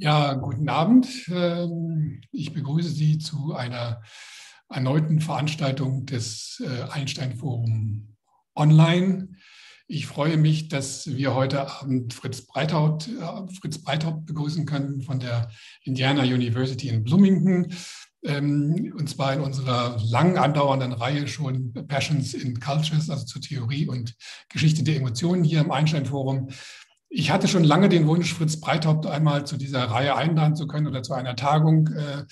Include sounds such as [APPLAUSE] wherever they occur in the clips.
Ja, guten Abend. Ähm, ich begrüße Sie zu einer erneuten Veranstaltung des äh, Einstein Forum Online. Ich freue mich, dass wir heute Abend Fritz Breithaupt, äh, Fritz Breithaupt begrüßen können von der Indiana University in Bloomington. Ähm, und zwar in unserer lang andauernden Reihe schon Passions in Cultures, also zur Theorie und Geschichte der Emotionen hier im Einstein Forum. Ich hatte schon lange den Wunsch, Fritz Breithaupt einmal zu dieser Reihe einladen zu können oder zu einer Tagung äh,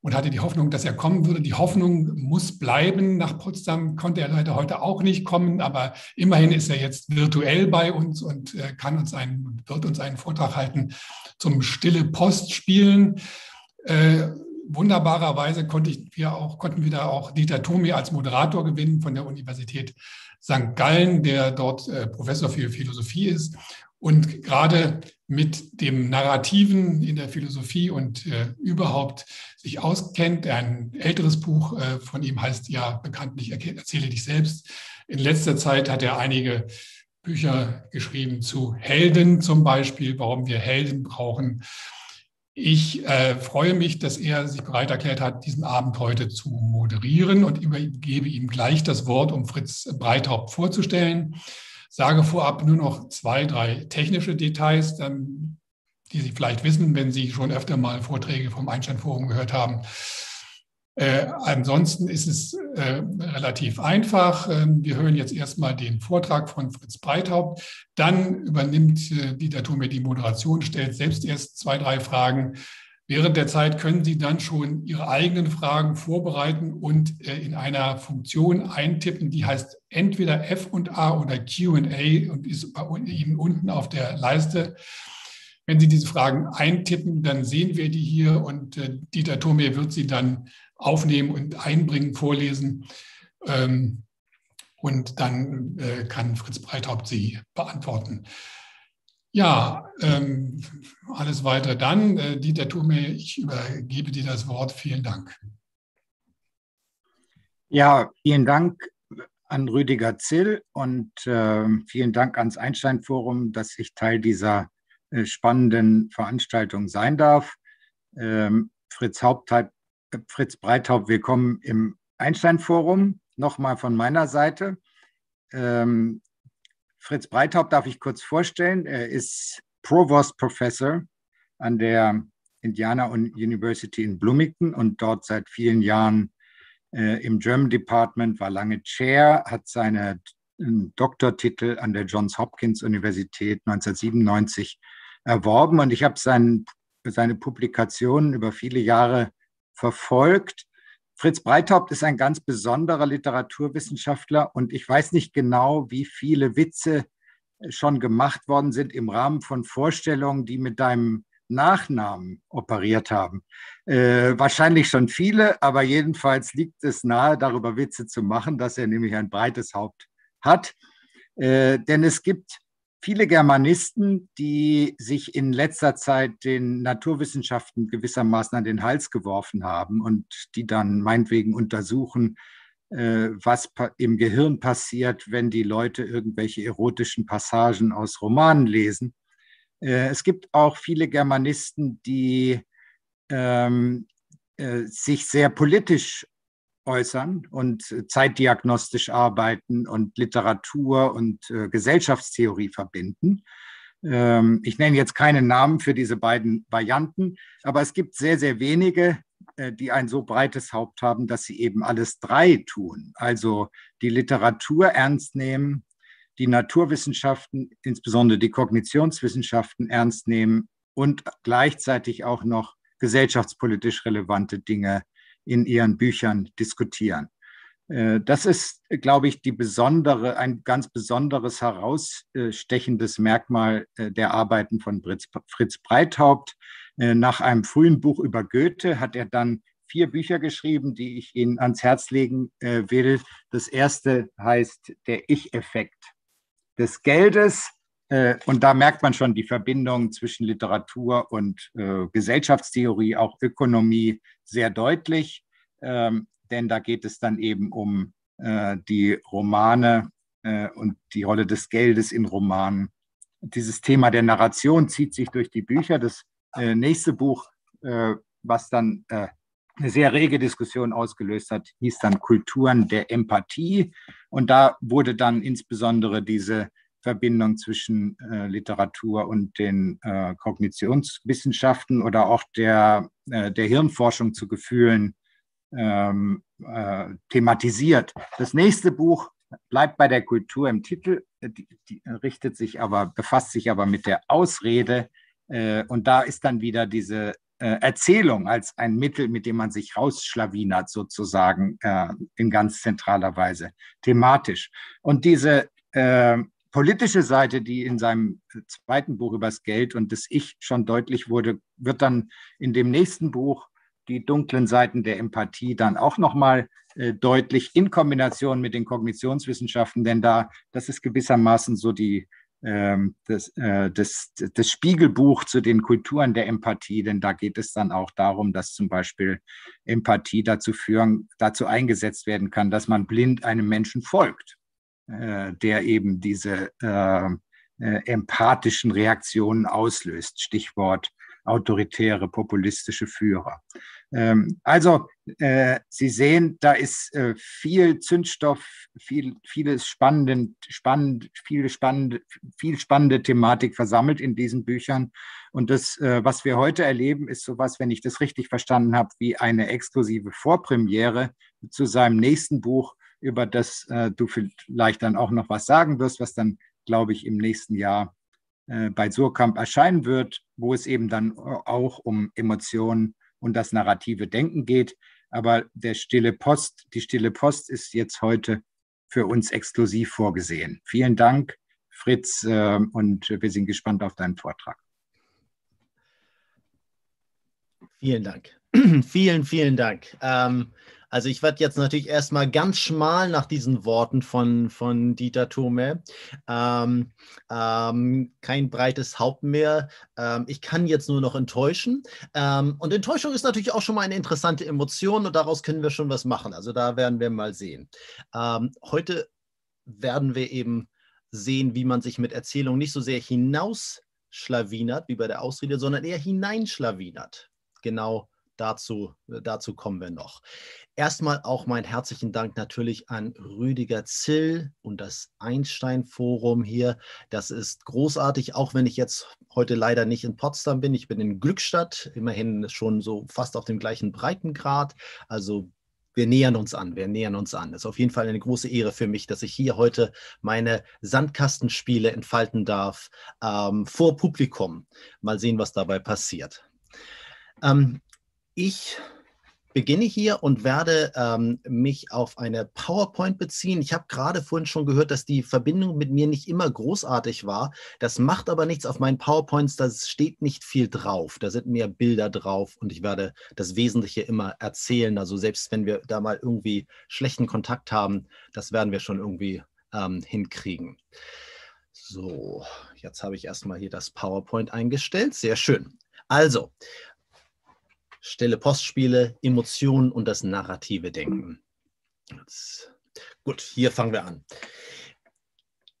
und hatte die Hoffnung, dass er kommen würde. Die Hoffnung muss bleiben. Nach Potsdam konnte er leider heute auch nicht kommen, aber immerhin ist er jetzt virtuell bei uns und äh, kann uns einen, wird uns einen Vortrag halten zum Stille Post spielen. Äh, wunderbarerweise konnte wir auch, konnten wir da auch Dieter Thome als Moderator gewinnen von der Universität St. Gallen, der dort äh, Professor für Philosophie ist und gerade mit dem Narrativen in der Philosophie und äh, überhaupt sich auskennt. Ein älteres Buch äh, von ihm heißt ja bekanntlich Erzähle dich selbst. In letzter Zeit hat er einige Bücher geschrieben zu Helden zum Beispiel, warum wir Helden brauchen. Ich äh, freue mich, dass er sich bereit erklärt hat, diesen Abend heute zu moderieren und übergebe ihm gleich das Wort, um Fritz Breithaupt vorzustellen sage vorab nur noch zwei, drei technische Details, die Sie vielleicht wissen, wenn Sie schon öfter mal Vorträge vom Einstein-Forum gehört haben. Äh, ansonsten ist es äh, relativ einfach. Ähm, wir hören jetzt erstmal den Vortrag von Fritz Breithaupt. Dann übernimmt äh, Dieter Thume die Moderation, stellt selbst erst zwei, drei Fragen. Während der Zeit können Sie dann schon Ihre eigenen Fragen vorbereiten und äh, in einer Funktion eintippen, die heißt entweder F und A oder QA und ist bei Ihnen unten auf der Leiste. Wenn Sie diese Fragen eintippen, dann sehen wir die hier und äh, Dieter Thome wird sie dann aufnehmen und einbringen, vorlesen. Ähm, und dann äh, kann Fritz Breithaupt sie beantworten. Ja, ähm, alles weitere dann. Äh, Dieter Thume, ich übergebe dir das Wort. Vielen Dank. Ja, vielen Dank an Rüdiger Zill und äh, vielen Dank ans Einstein-Forum, dass ich Teil dieser äh, spannenden Veranstaltung sein darf. Ähm, Fritz, Hauptheit, äh, Fritz Breithaupt, willkommen im Einstein-Forum. Nochmal von meiner Seite. Ähm, Fritz Breithaupt darf ich kurz vorstellen. Er ist Provost Professor an der Indiana University in Bloomington und dort seit vielen Jahren äh, im German Department, war lange Chair, hat seine Doktortitel an der Johns Hopkins Universität 1997 erworben und ich habe sein, seine Publikationen über viele Jahre verfolgt Fritz Breithaupt ist ein ganz besonderer Literaturwissenschaftler und ich weiß nicht genau, wie viele Witze schon gemacht worden sind im Rahmen von Vorstellungen, die mit deinem Nachnamen operiert haben. Äh, wahrscheinlich schon viele, aber jedenfalls liegt es nahe, darüber Witze zu machen, dass er nämlich ein breites Haupt hat. Äh, denn es gibt viele Germanisten, die sich in letzter Zeit den Naturwissenschaften gewissermaßen an den Hals geworfen haben und die dann meinetwegen untersuchen, äh, was im Gehirn passiert, wenn die Leute irgendwelche erotischen Passagen aus Romanen lesen. Äh, es gibt auch viele Germanisten, die ähm, äh, sich sehr politisch äußern und äh, zeitdiagnostisch arbeiten und Literatur und äh, Gesellschaftstheorie verbinden. Ähm, ich nenne jetzt keine Namen für diese beiden Varianten, aber es gibt sehr, sehr wenige, äh, die ein so breites Haupt haben, dass sie eben alles drei tun. Also die Literatur ernst nehmen, die Naturwissenschaften, insbesondere die Kognitionswissenschaften ernst nehmen und gleichzeitig auch noch gesellschaftspolitisch relevante Dinge in ihren Büchern diskutieren. Äh, das ist, glaube ich, die besondere, ein ganz besonderes herausstechendes Merkmal äh, der Arbeiten von Fritz Breithaupt. Äh, nach einem frühen Buch über Goethe hat er dann vier Bücher geschrieben, die ich Ihnen ans Herz legen will. Das erste heißt Der Ich-Effekt des Geldes. Und da merkt man schon die Verbindung zwischen Literatur und Gesellschaftstheorie, auch Ökonomie sehr deutlich, ähm, denn da geht es dann eben um äh, die Romane äh, und die Rolle des Geldes in Romanen dieses Thema der Narration zieht sich durch die Bücher. Das äh, nächste Buch, äh, was dann äh, eine sehr rege Diskussion ausgelöst hat, hieß dann Kulturen der Empathie. Und da wurde dann insbesondere diese Verbindung zwischen äh, Literatur und den äh, Kognitionswissenschaften oder auch der, äh, der Hirnforschung zu Gefühlen ähm, äh, thematisiert. Das nächste Buch bleibt bei der Kultur im Titel, äh, die, die richtet sich aber, befasst sich aber mit der Ausrede. Äh, und da ist dann wieder diese Erzählung als ein Mittel, mit dem man sich rausschlawinert, sozusagen in ganz zentraler Weise, thematisch. Und diese politische Seite, die in seinem zweiten Buch übers Geld und das Ich schon deutlich wurde, wird dann in dem nächsten Buch die dunklen Seiten der Empathie dann auch nochmal äh, deutlich in Kombination mit den Kognitionswissenschaften, denn da, das ist gewissermaßen so die, ähm, das, äh, das, das Spiegelbuch zu den Kulturen der Empathie, denn da geht es dann auch darum, dass zum Beispiel Empathie dazu führen, dazu eingesetzt werden kann, dass man blind einem Menschen folgt, der eben diese äh, äh empathischen Reaktionen auslöst. Stichwort autoritäre, populistische Führer. Ähm, also, äh, Sie sehen, da ist äh, viel Zündstoff, viel, vieles spannend, spannend, viel spannende, viel spannende Thematik versammelt in diesen Büchern. Und das, äh, was wir heute erleben, ist sowas, wenn ich das richtig verstanden habe, wie eine exklusive Vorpremiere zu seinem nächsten Buch, über das äh, du vielleicht dann auch noch was sagen wirst, was dann, glaube ich, im nächsten Jahr äh, bei Surkamp erscheinen wird, wo es eben dann auch um Emotionen und das narrative Denken geht. Aber der stille Post, die stille Post ist jetzt heute für uns exklusiv vorgesehen. Vielen Dank, Fritz, äh, und wir sind gespannt auf deinen Vortrag. Vielen Dank. [CLEARS THROAT] vielen, vielen Dank. Ähm, also ich werde jetzt natürlich erstmal ganz schmal nach diesen Worten von, von Dieter Thome. Ähm, ähm, kein breites Haupt mehr. Ähm, ich kann jetzt nur noch enttäuschen. Ähm, und Enttäuschung ist natürlich auch schon mal eine interessante Emotion und daraus können wir schon was machen. Also da werden wir mal sehen. Ähm, heute werden wir eben sehen, wie man sich mit Erzählung nicht so sehr hinausschlawinert wie bei der Ausrede, sondern eher hineinschlawinert. Genau dazu, dazu kommen wir noch. Erstmal auch meinen herzlichen Dank natürlich an Rüdiger Zill und das Einstein-Forum hier. Das ist großartig, auch wenn ich jetzt heute leider nicht in Potsdam bin. Ich bin in Glückstadt, immerhin schon so fast auf dem gleichen Breitengrad. Also wir nähern uns an, wir nähern uns an. Es ist auf jeden Fall eine große Ehre für mich, dass ich hier heute meine Sandkastenspiele entfalten darf ähm, vor Publikum. Mal sehen, was dabei passiert. Ähm, ich beginne hier und werde ähm, mich auf eine PowerPoint beziehen. Ich habe gerade vorhin schon gehört, dass die Verbindung mit mir nicht immer großartig war. Das macht aber nichts auf meinen PowerPoints, da steht nicht viel drauf. Da sind mehr Bilder drauf und ich werde das Wesentliche immer erzählen. Also selbst wenn wir da mal irgendwie schlechten Kontakt haben, das werden wir schon irgendwie ähm, hinkriegen. So, jetzt habe ich erstmal hier das PowerPoint eingestellt. Sehr schön. Also, Stelle Postspiele, Emotionen und das narrative Denken. Jetzt, gut, hier fangen wir an.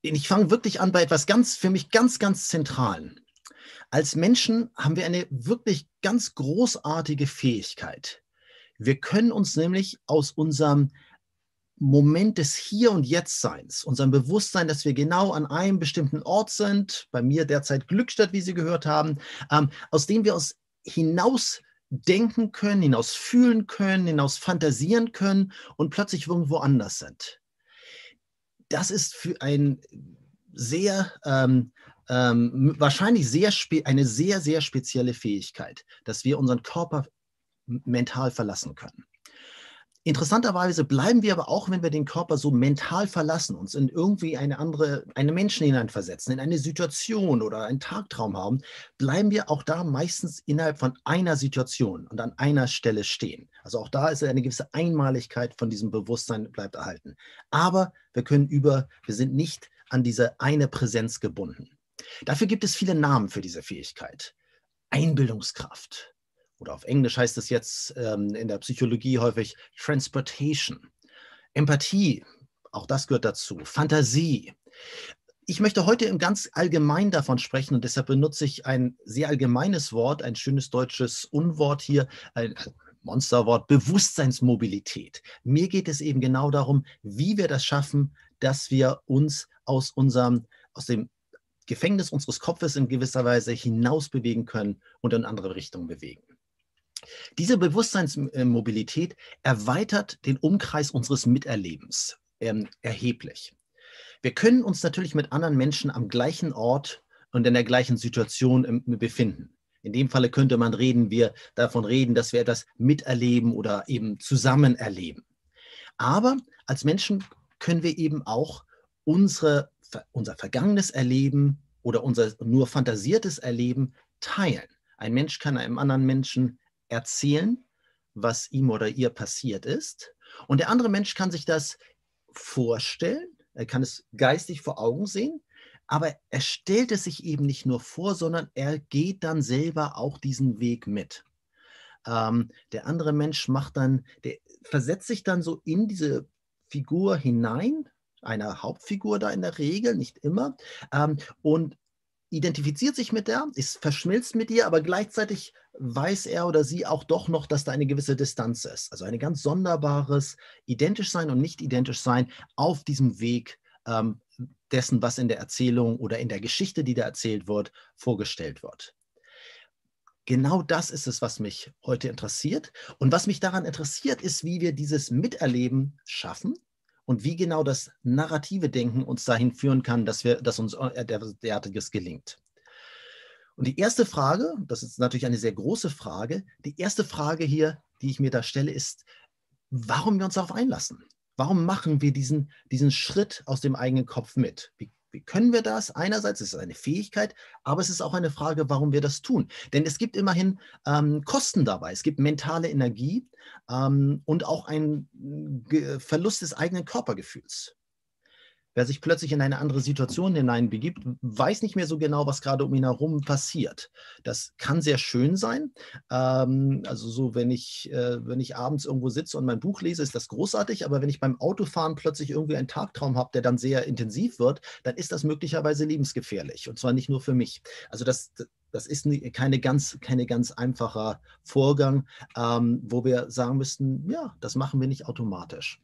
Ich fange wirklich an bei etwas ganz, für mich ganz, ganz Zentralen. Als Menschen haben wir eine wirklich ganz großartige Fähigkeit. Wir können uns nämlich aus unserem Moment des Hier und Jetzt-Seins, unserem Bewusstsein, dass wir genau an einem bestimmten Ort sind, bei mir derzeit Glückstadt, wie Sie gehört haben, ähm, aus dem wir uns hinaus denken können, hinaus fühlen können, hinaus fantasieren können und plötzlich irgendwo anders sind. Das ist für ein sehr, ähm, ähm, wahrscheinlich sehr eine sehr, sehr spezielle Fähigkeit, dass wir unseren Körper mental verlassen können. Interessanterweise bleiben wir aber auch, wenn wir den Körper so mental verlassen, uns in irgendwie eine andere, eine Menschen hineinversetzen, in eine Situation oder einen Tagtraum haben, bleiben wir auch da meistens innerhalb von einer Situation und an einer Stelle stehen. Also auch da ist eine gewisse Einmaligkeit von diesem Bewusstsein bleibt erhalten. Aber wir können über, wir sind nicht an diese eine Präsenz gebunden. Dafür gibt es viele Namen für diese Fähigkeit. Einbildungskraft, oder auf Englisch heißt es jetzt ähm, in der Psychologie häufig Transportation, Empathie, auch das gehört dazu, Fantasie. ich möchte heute im ganz allgemein davon sprechen und deshalb benutze ich ein sehr allgemeines Wort, ein schönes deutsches Unwort hier, ein Monsterwort Bewusstseinsmobilität. Mir geht es eben genau darum, wie wir das schaffen, dass wir uns aus unserem, aus dem Gefängnis unseres Kopfes in gewisser Weise hinaus bewegen können und in andere Richtungen bewegen. Diese Bewusstseinsmobilität erweitert den Umkreis unseres Miterlebens ähm, erheblich. Wir können uns natürlich mit anderen Menschen am gleichen Ort und in der gleichen Situation ähm, befinden. In dem Falle könnte man reden, wir davon reden, dass wir etwas miterleben oder eben zusammen erleben. Aber als Menschen können wir eben auch unsere, unser vergangenes Erleben oder unser nur fantasiertes Erleben teilen. Ein Mensch kann einem anderen Menschen erzählen, was ihm oder ihr passiert ist. Und der andere Mensch kann sich das vorstellen, er kann es geistig vor Augen sehen, aber er stellt es sich eben nicht nur vor, sondern er geht dann selber auch diesen Weg mit. Ähm, der andere Mensch macht dann, der versetzt sich dann so in diese Figur hinein, einer Hauptfigur da in der Regel, nicht immer, ähm, und identifiziert sich mit der, ist verschmilzt mit ihr, aber gleichzeitig weiß er oder sie auch doch noch, dass da eine gewisse Distanz ist. Also ein ganz sonderbares identisch sein und nicht identisch sein auf diesem Weg ähm, dessen, was in der Erzählung oder in der Geschichte, die da erzählt wird, vorgestellt wird. Genau das ist es, was mich heute interessiert. Und was mich daran interessiert, ist, wie wir dieses Miterleben schaffen und wie genau das narrative Denken uns dahin führen kann, dass, wir, dass uns äh, derartiges gelingt. Und die erste Frage, das ist natürlich eine sehr große Frage, die erste Frage hier, die ich mir da stelle, ist, warum wir uns darauf einlassen. Warum machen wir diesen, diesen Schritt aus dem eigenen Kopf mit? Wie wie können wir das? Einerseits ist es eine Fähigkeit, aber es ist auch eine Frage, warum wir das tun. Denn es gibt immerhin ähm, Kosten dabei. Es gibt mentale Energie ähm, und auch einen Verlust des eigenen Körpergefühls. Wer sich plötzlich in eine andere Situation hineinbegibt, weiß nicht mehr so genau, was gerade um ihn herum passiert. Das kann sehr schön sein. Ähm, also so, wenn ich, äh, wenn ich abends irgendwo sitze und mein Buch lese, ist das großartig. Aber wenn ich beim Autofahren plötzlich irgendwie einen Tagtraum habe, der dann sehr intensiv wird, dann ist das möglicherweise lebensgefährlich. Und zwar nicht nur für mich. Also das, das ist keine ganz, keine ganz einfacher Vorgang, ähm, wo wir sagen müssten, ja, das machen wir nicht automatisch.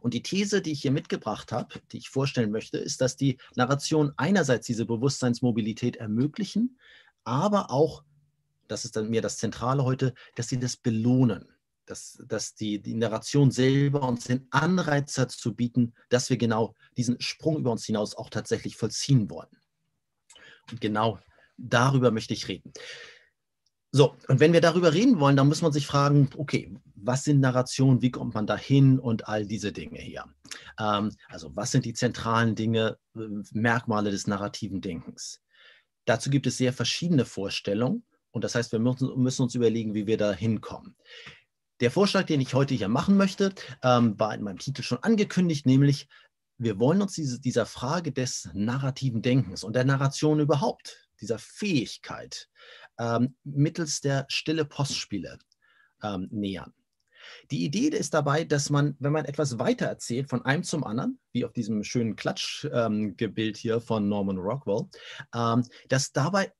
Und die These, die ich hier mitgebracht habe, die ich vorstellen möchte, ist, dass die Narration einerseits diese Bewusstseinsmobilität ermöglichen, aber auch, das ist dann mir das Zentrale heute, dass sie das belohnen. Dass, dass die, die Narration selber uns den Anreiz hat zu bieten, dass wir genau diesen Sprung über uns hinaus auch tatsächlich vollziehen wollen. Und genau darüber möchte ich reden. So, und wenn wir darüber reden wollen, dann muss man sich fragen, okay, was sind Narrationen, wie kommt man dahin und all diese Dinge hier. Ähm, also was sind die zentralen Dinge, äh, Merkmale des narrativen Denkens? Dazu gibt es sehr verschiedene Vorstellungen und das heißt, wir müssen, uns überlegen, wie wir da hinkommen. Der Vorschlag, den ich heute hier machen möchte, ähm, war in meinem Titel schon angekündigt, nämlich wir wollen uns diese, dieser Frage des narrativen Denkens und der Narration überhaupt, dieser Fähigkeit, ähm, mittels der stille Postspiele ähm, nähern. Die Idee ist dabei, dass man, wenn man etwas weiter erzählt, von einem zum anderen, wie auf diesem schönen Klatschgebild ähm, hier von Norman Rockwell, ähm, dass dabei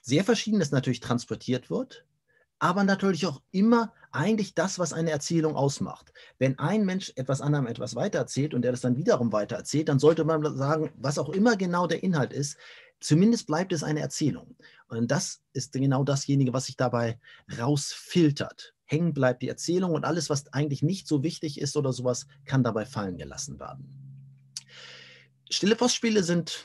sehr Verschiedenes natürlich transportiert wird, aber natürlich auch immer eigentlich das, was eine Erzählung ausmacht. Wenn ein Mensch etwas anderem etwas weitererzählt und er das dann wiederum weitererzählt, dann sollte man sagen, was auch immer genau der Inhalt ist, Zumindest bleibt es eine Erzählung. Und das ist genau dasjenige, was sich dabei rausfiltert. Hängen bleibt die Erzählung und alles, was eigentlich nicht so wichtig ist oder sowas, kann dabei fallen gelassen werden. Stille Postspiele sind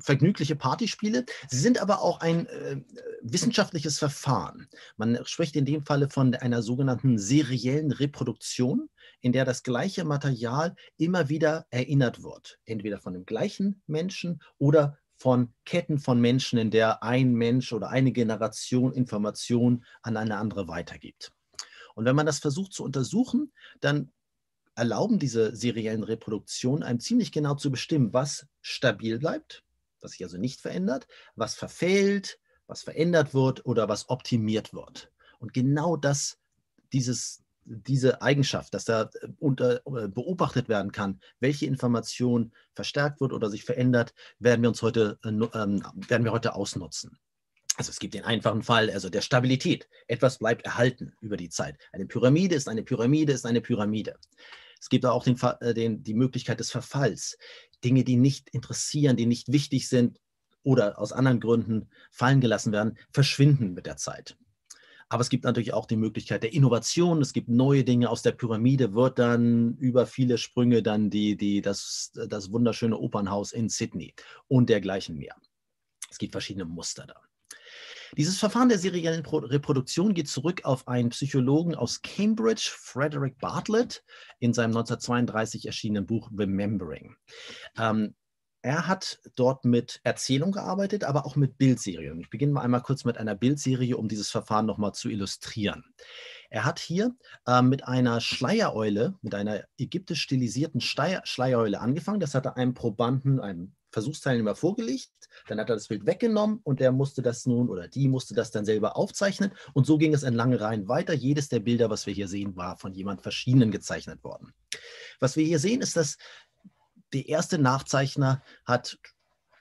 vergnügliche Partyspiele. Sie sind aber auch ein äh, wissenschaftliches Verfahren. Man spricht in dem Falle von einer sogenannten seriellen Reproduktion, in der das gleiche Material immer wieder erinnert wird. Entweder von dem gleichen Menschen oder von Ketten von Menschen, in der ein Mensch oder eine Generation Informationen an eine andere weitergibt. Und wenn man das versucht zu untersuchen, dann erlauben diese seriellen Reproduktionen einem ziemlich genau zu bestimmen, was stabil bleibt was sich also nicht verändert, was verfehlt, was verändert wird oder was optimiert wird. Und genau das, dieses, diese Eigenschaft, dass da äh, unter, äh, beobachtet werden kann, welche Information verstärkt wird oder sich verändert, werden wir uns heute, äh, ähm, werden wir heute ausnutzen. Also es gibt den einfachen Fall, also der Stabilität. Etwas bleibt erhalten über die Zeit. Eine Pyramide ist eine Pyramide, ist eine Pyramide. Es gibt auch den, den, die Möglichkeit des Verfalls. Dinge, die nicht interessieren, die nicht wichtig sind oder aus anderen Gründen fallen gelassen werden, verschwinden mit der Zeit. Aber es gibt natürlich auch die Möglichkeit der Innovation. Es gibt neue Dinge aus der Pyramide, wird dann über viele Sprünge dann die, die, das, das wunderschöne Opernhaus in Sydney und dergleichen mehr. Es gibt verschiedene Muster da. Dieses Verfahren der seriellen Reproduktion geht zurück auf einen Psychologen aus Cambridge, Frederick Bartlett, in seinem 1932 erschienenen Buch Remembering. Ähm, er hat dort mit Erzählung gearbeitet, aber auch mit Bildserien. Ich beginne mal einmal kurz mit einer Bildserie, um dieses Verfahren nochmal zu illustrieren. Er hat hier äh, mit einer Schleiereule, mit einer ägyptisch stilisierten Schleiereule angefangen. Das hat er einem Probanden, einem Versuchsteilnehmer vorgelegt. Dann hat er das Bild weggenommen und der musste das nun oder die musste das dann selber aufzeichnen. Und so ging es in lange Reihen weiter. Jedes der Bilder, was wir hier sehen, war von jemand verschiedenen gezeichnet worden. Was wir hier sehen, ist, dass der erste Nachzeichner hat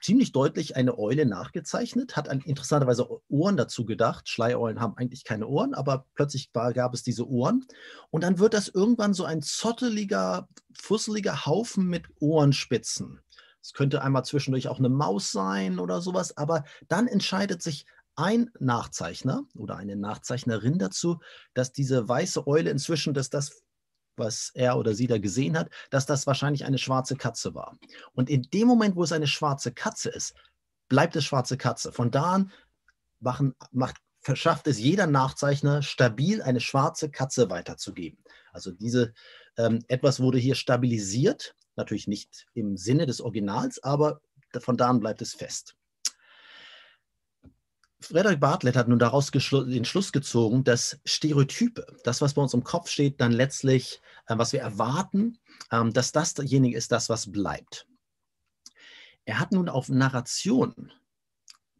ziemlich deutlich eine Eule nachgezeichnet, hat an interessanterweise Ohren dazu gedacht. Schleiereulen haben eigentlich keine Ohren, aber plötzlich war, gab es diese Ohren. Und dann wird das irgendwann so ein zotteliger, fusseliger Haufen mit Ohrenspitzen. Es könnte einmal zwischendurch auch eine Maus sein oder sowas, aber dann entscheidet sich ein Nachzeichner oder eine Nachzeichnerin dazu, dass diese weiße Eule inzwischen, dass das was er oder sie da gesehen hat, dass das wahrscheinlich eine schwarze Katze war. Und in dem Moment, wo es eine schwarze Katze ist, bleibt es schwarze Katze. Von da an machen, macht, verschafft es jeder Nachzeichner stabil, eine schwarze Katze weiterzugeben. Also diese ähm, etwas wurde hier stabilisiert, natürlich nicht im Sinne des Originals, aber von da an bleibt es fest. Frederick Bartlett hat nun daraus den Schluss gezogen, dass Stereotype, das, was bei uns im Kopf steht, dann letztlich, äh, was wir erwarten, ähm, dass das dasjenige ist, das, was bleibt. Er hat nun auf Narration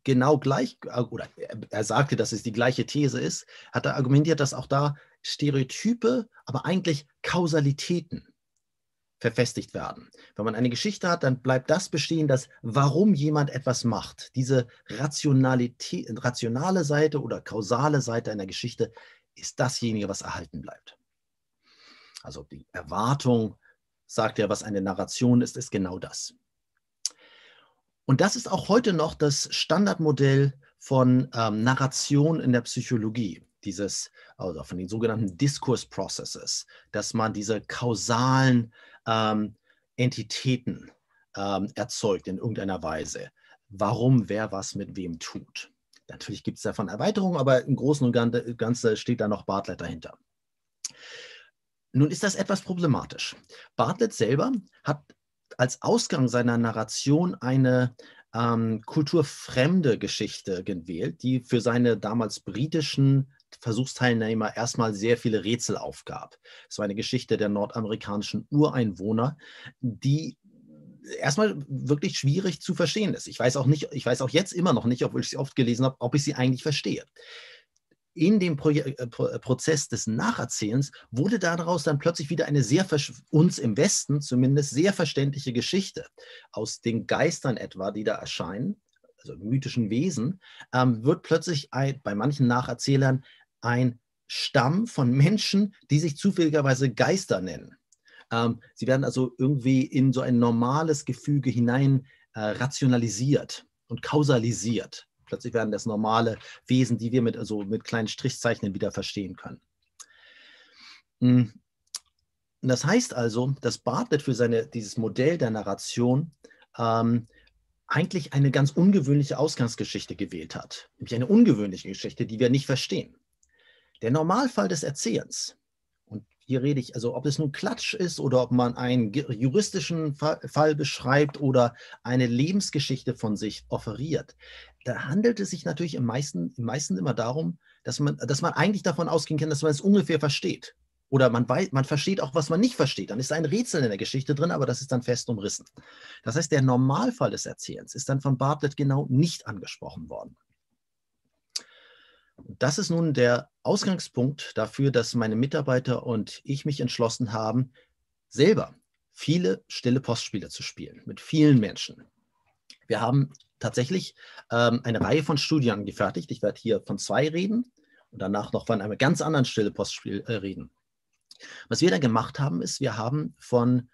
genau gleich, äh, oder er sagte, dass es die gleiche These ist, hat er argumentiert, dass auch da Stereotype, aber eigentlich Kausalitäten verfestigt werden. Wenn man eine Geschichte hat, dann bleibt das bestehen, dass warum jemand etwas macht. Diese Rationalität, rationale Seite oder kausale Seite einer Geschichte ist dasjenige, was erhalten bleibt. Also die Erwartung sagt ja, was eine Narration ist, ist genau das. Und das ist auch heute noch das Standardmodell von ähm, Narration in der Psychologie dieses, also von den sogenannten Discourse Processes, dass man diese kausalen ähm, Entitäten ähm, erzeugt in irgendeiner Weise. Warum wer was mit wem tut. Natürlich gibt es davon Erweiterungen, aber im Großen und Ganzen steht da noch Bartlett dahinter. Nun ist das etwas problematisch. Bartlett selber hat als Ausgang seiner Narration eine ähm, kulturfremde Geschichte gewählt, die für seine damals britischen Versuchsteilnehmer erstmal sehr viele Rätsel aufgab. Es war eine Geschichte der nordamerikanischen Ureinwohner, die erstmal wirklich schwierig zu verstehen ist. Ich weiß auch nicht, ich weiß auch jetzt immer noch nicht, obwohl ich sie oft gelesen habe, ob ich sie eigentlich verstehe. In dem Pro äh, Pro Prozess des Nacherzählens wurde daraus dann plötzlich wieder eine sehr, uns im Westen zumindest, sehr verständliche Geschichte aus den Geistern etwa, die da erscheinen, also mythischen Wesen, ähm, wird plötzlich ein, bei manchen Nacherzählern ein Stamm von Menschen, die sich zufälligerweise Geister nennen. Ähm, sie werden also irgendwie in so ein normales Gefüge hinein äh, rationalisiert und kausalisiert. Plötzlich werden das normale Wesen, die wir mit, also mit kleinen Strichzeichen wieder verstehen können. Hm. Das heißt also, dass Bartlett für seine, dieses Modell der Narration ähm, eigentlich eine ganz ungewöhnliche Ausgangsgeschichte gewählt hat. Nämlich eine ungewöhnliche Geschichte, die wir nicht verstehen. Der Normalfall des Erzählens, und hier rede ich, also ob es nun Klatsch ist oder ob man einen juristischen Fall beschreibt oder eine Lebensgeschichte von sich offeriert, da handelt es sich natürlich im meisten, im meisten immer darum, dass man, dass man eigentlich davon ausgehen kann, dass man es ungefähr versteht. Oder man, weiß, man versteht auch, was man nicht versteht. Dann ist ein Rätsel in der Geschichte drin, aber das ist dann fest umrissen. Das heißt, der Normalfall des Erzählens ist dann von Bartlett genau nicht angesprochen worden. Das ist nun der Ausgangspunkt dafür, dass meine Mitarbeiter und ich mich entschlossen haben, selber viele stille Postspiele zu spielen mit vielen Menschen. Wir haben tatsächlich ähm, eine Reihe von Studien angefertigt. Ich werde hier von zwei reden und danach noch von einem ganz anderen stille Postspiel äh, reden. Was wir dann gemacht haben, ist, wir haben von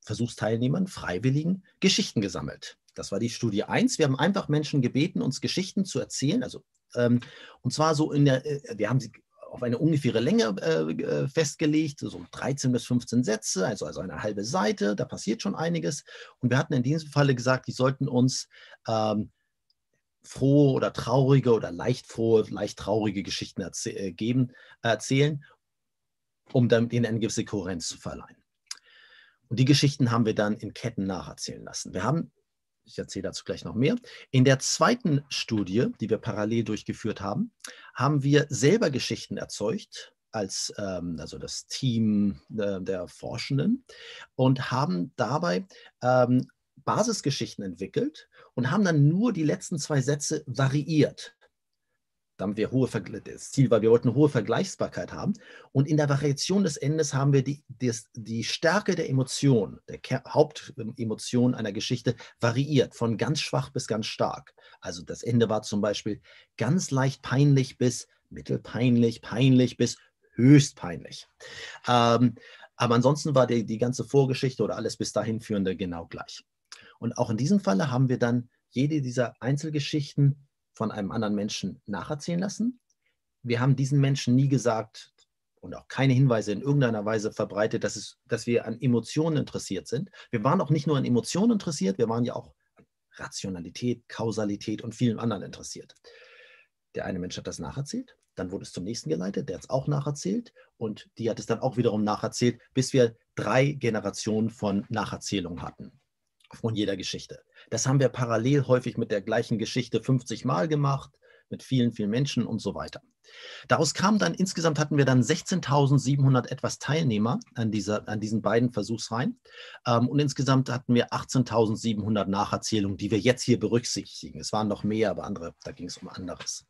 Versuchsteilnehmern, Freiwilligen, Geschichten gesammelt. Das war die Studie 1. Wir haben einfach Menschen gebeten, uns Geschichten zu erzählen. Also, ähm, und zwar so in der, äh, wir haben sie auf eine ungefähre Länge äh, äh festgelegt, so 13 bis 15 Sätze, also, also eine halbe Seite, da passiert schon einiges. Und wir hatten in diesem Falle gesagt, die sollten uns ähm, frohe oder traurige oder leicht frohe, leicht traurige Geschichten erzäh äh, geben, erzählen, um dann ihnen eine gewisse Kohärenz zu verleihen. Und die Geschichten haben wir dann in Ketten nacherzählen lassen. Wir haben ich erzähle dazu gleich noch mehr. In der zweiten Studie, die wir parallel durchgeführt haben, haben wir selber Geschichten erzeugt als ähm, also das Team äh, der Forschenden und haben dabei ähm, Basisgeschichten entwickelt und haben dann nur die letzten zwei Sätze variiert damit wir hohe das Ziel war, wir wollten eine hohe Vergleichsbarkeit haben. Und in der Variation des Endes haben wir die, die, die Stärke der Emotion, der Hauptemotion einer Geschichte variiert, von ganz schwach bis ganz stark. Also das Ende war zum Beispiel ganz leicht peinlich bis mittelpeinlich, peinlich bis höchst peinlich. Ähm, aber ansonsten war die, die ganze Vorgeschichte oder alles bis dahin führende genau gleich. Und auch in diesem Falle haben wir dann jede dieser Einzelgeschichten von einem anderen Menschen nacherzählen lassen. Wir haben diesen Menschen nie gesagt und auch keine Hinweise in irgendeiner Weise verbreitet, dass, es, dass wir an Emotionen interessiert sind. Wir waren auch nicht nur an Emotionen interessiert, wir waren ja auch an Rationalität, Kausalität und vielen anderen interessiert. Der eine Mensch hat das nacherzählt, dann wurde es zum nächsten geleitet, der hat es auch nacherzählt und die hat es dann auch wiederum nacherzählt, bis wir drei Generationen von Nacherzählungen hatten von jeder Geschichte. Das haben wir parallel häufig mit der gleichen Geschichte 50 Mal gemacht, mit vielen, vielen Menschen und so weiter. Daraus kam dann, insgesamt hatten wir dann 16.700 etwas Teilnehmer an, dieser, an diesen beiden Versuchsreihen. Ähm, und insgesamt hatten wir 18.700 Nacherzählungen, die wir jetzt hier berücksichtigen. Es waren noch mehr, aber andere, da ging es um anderes.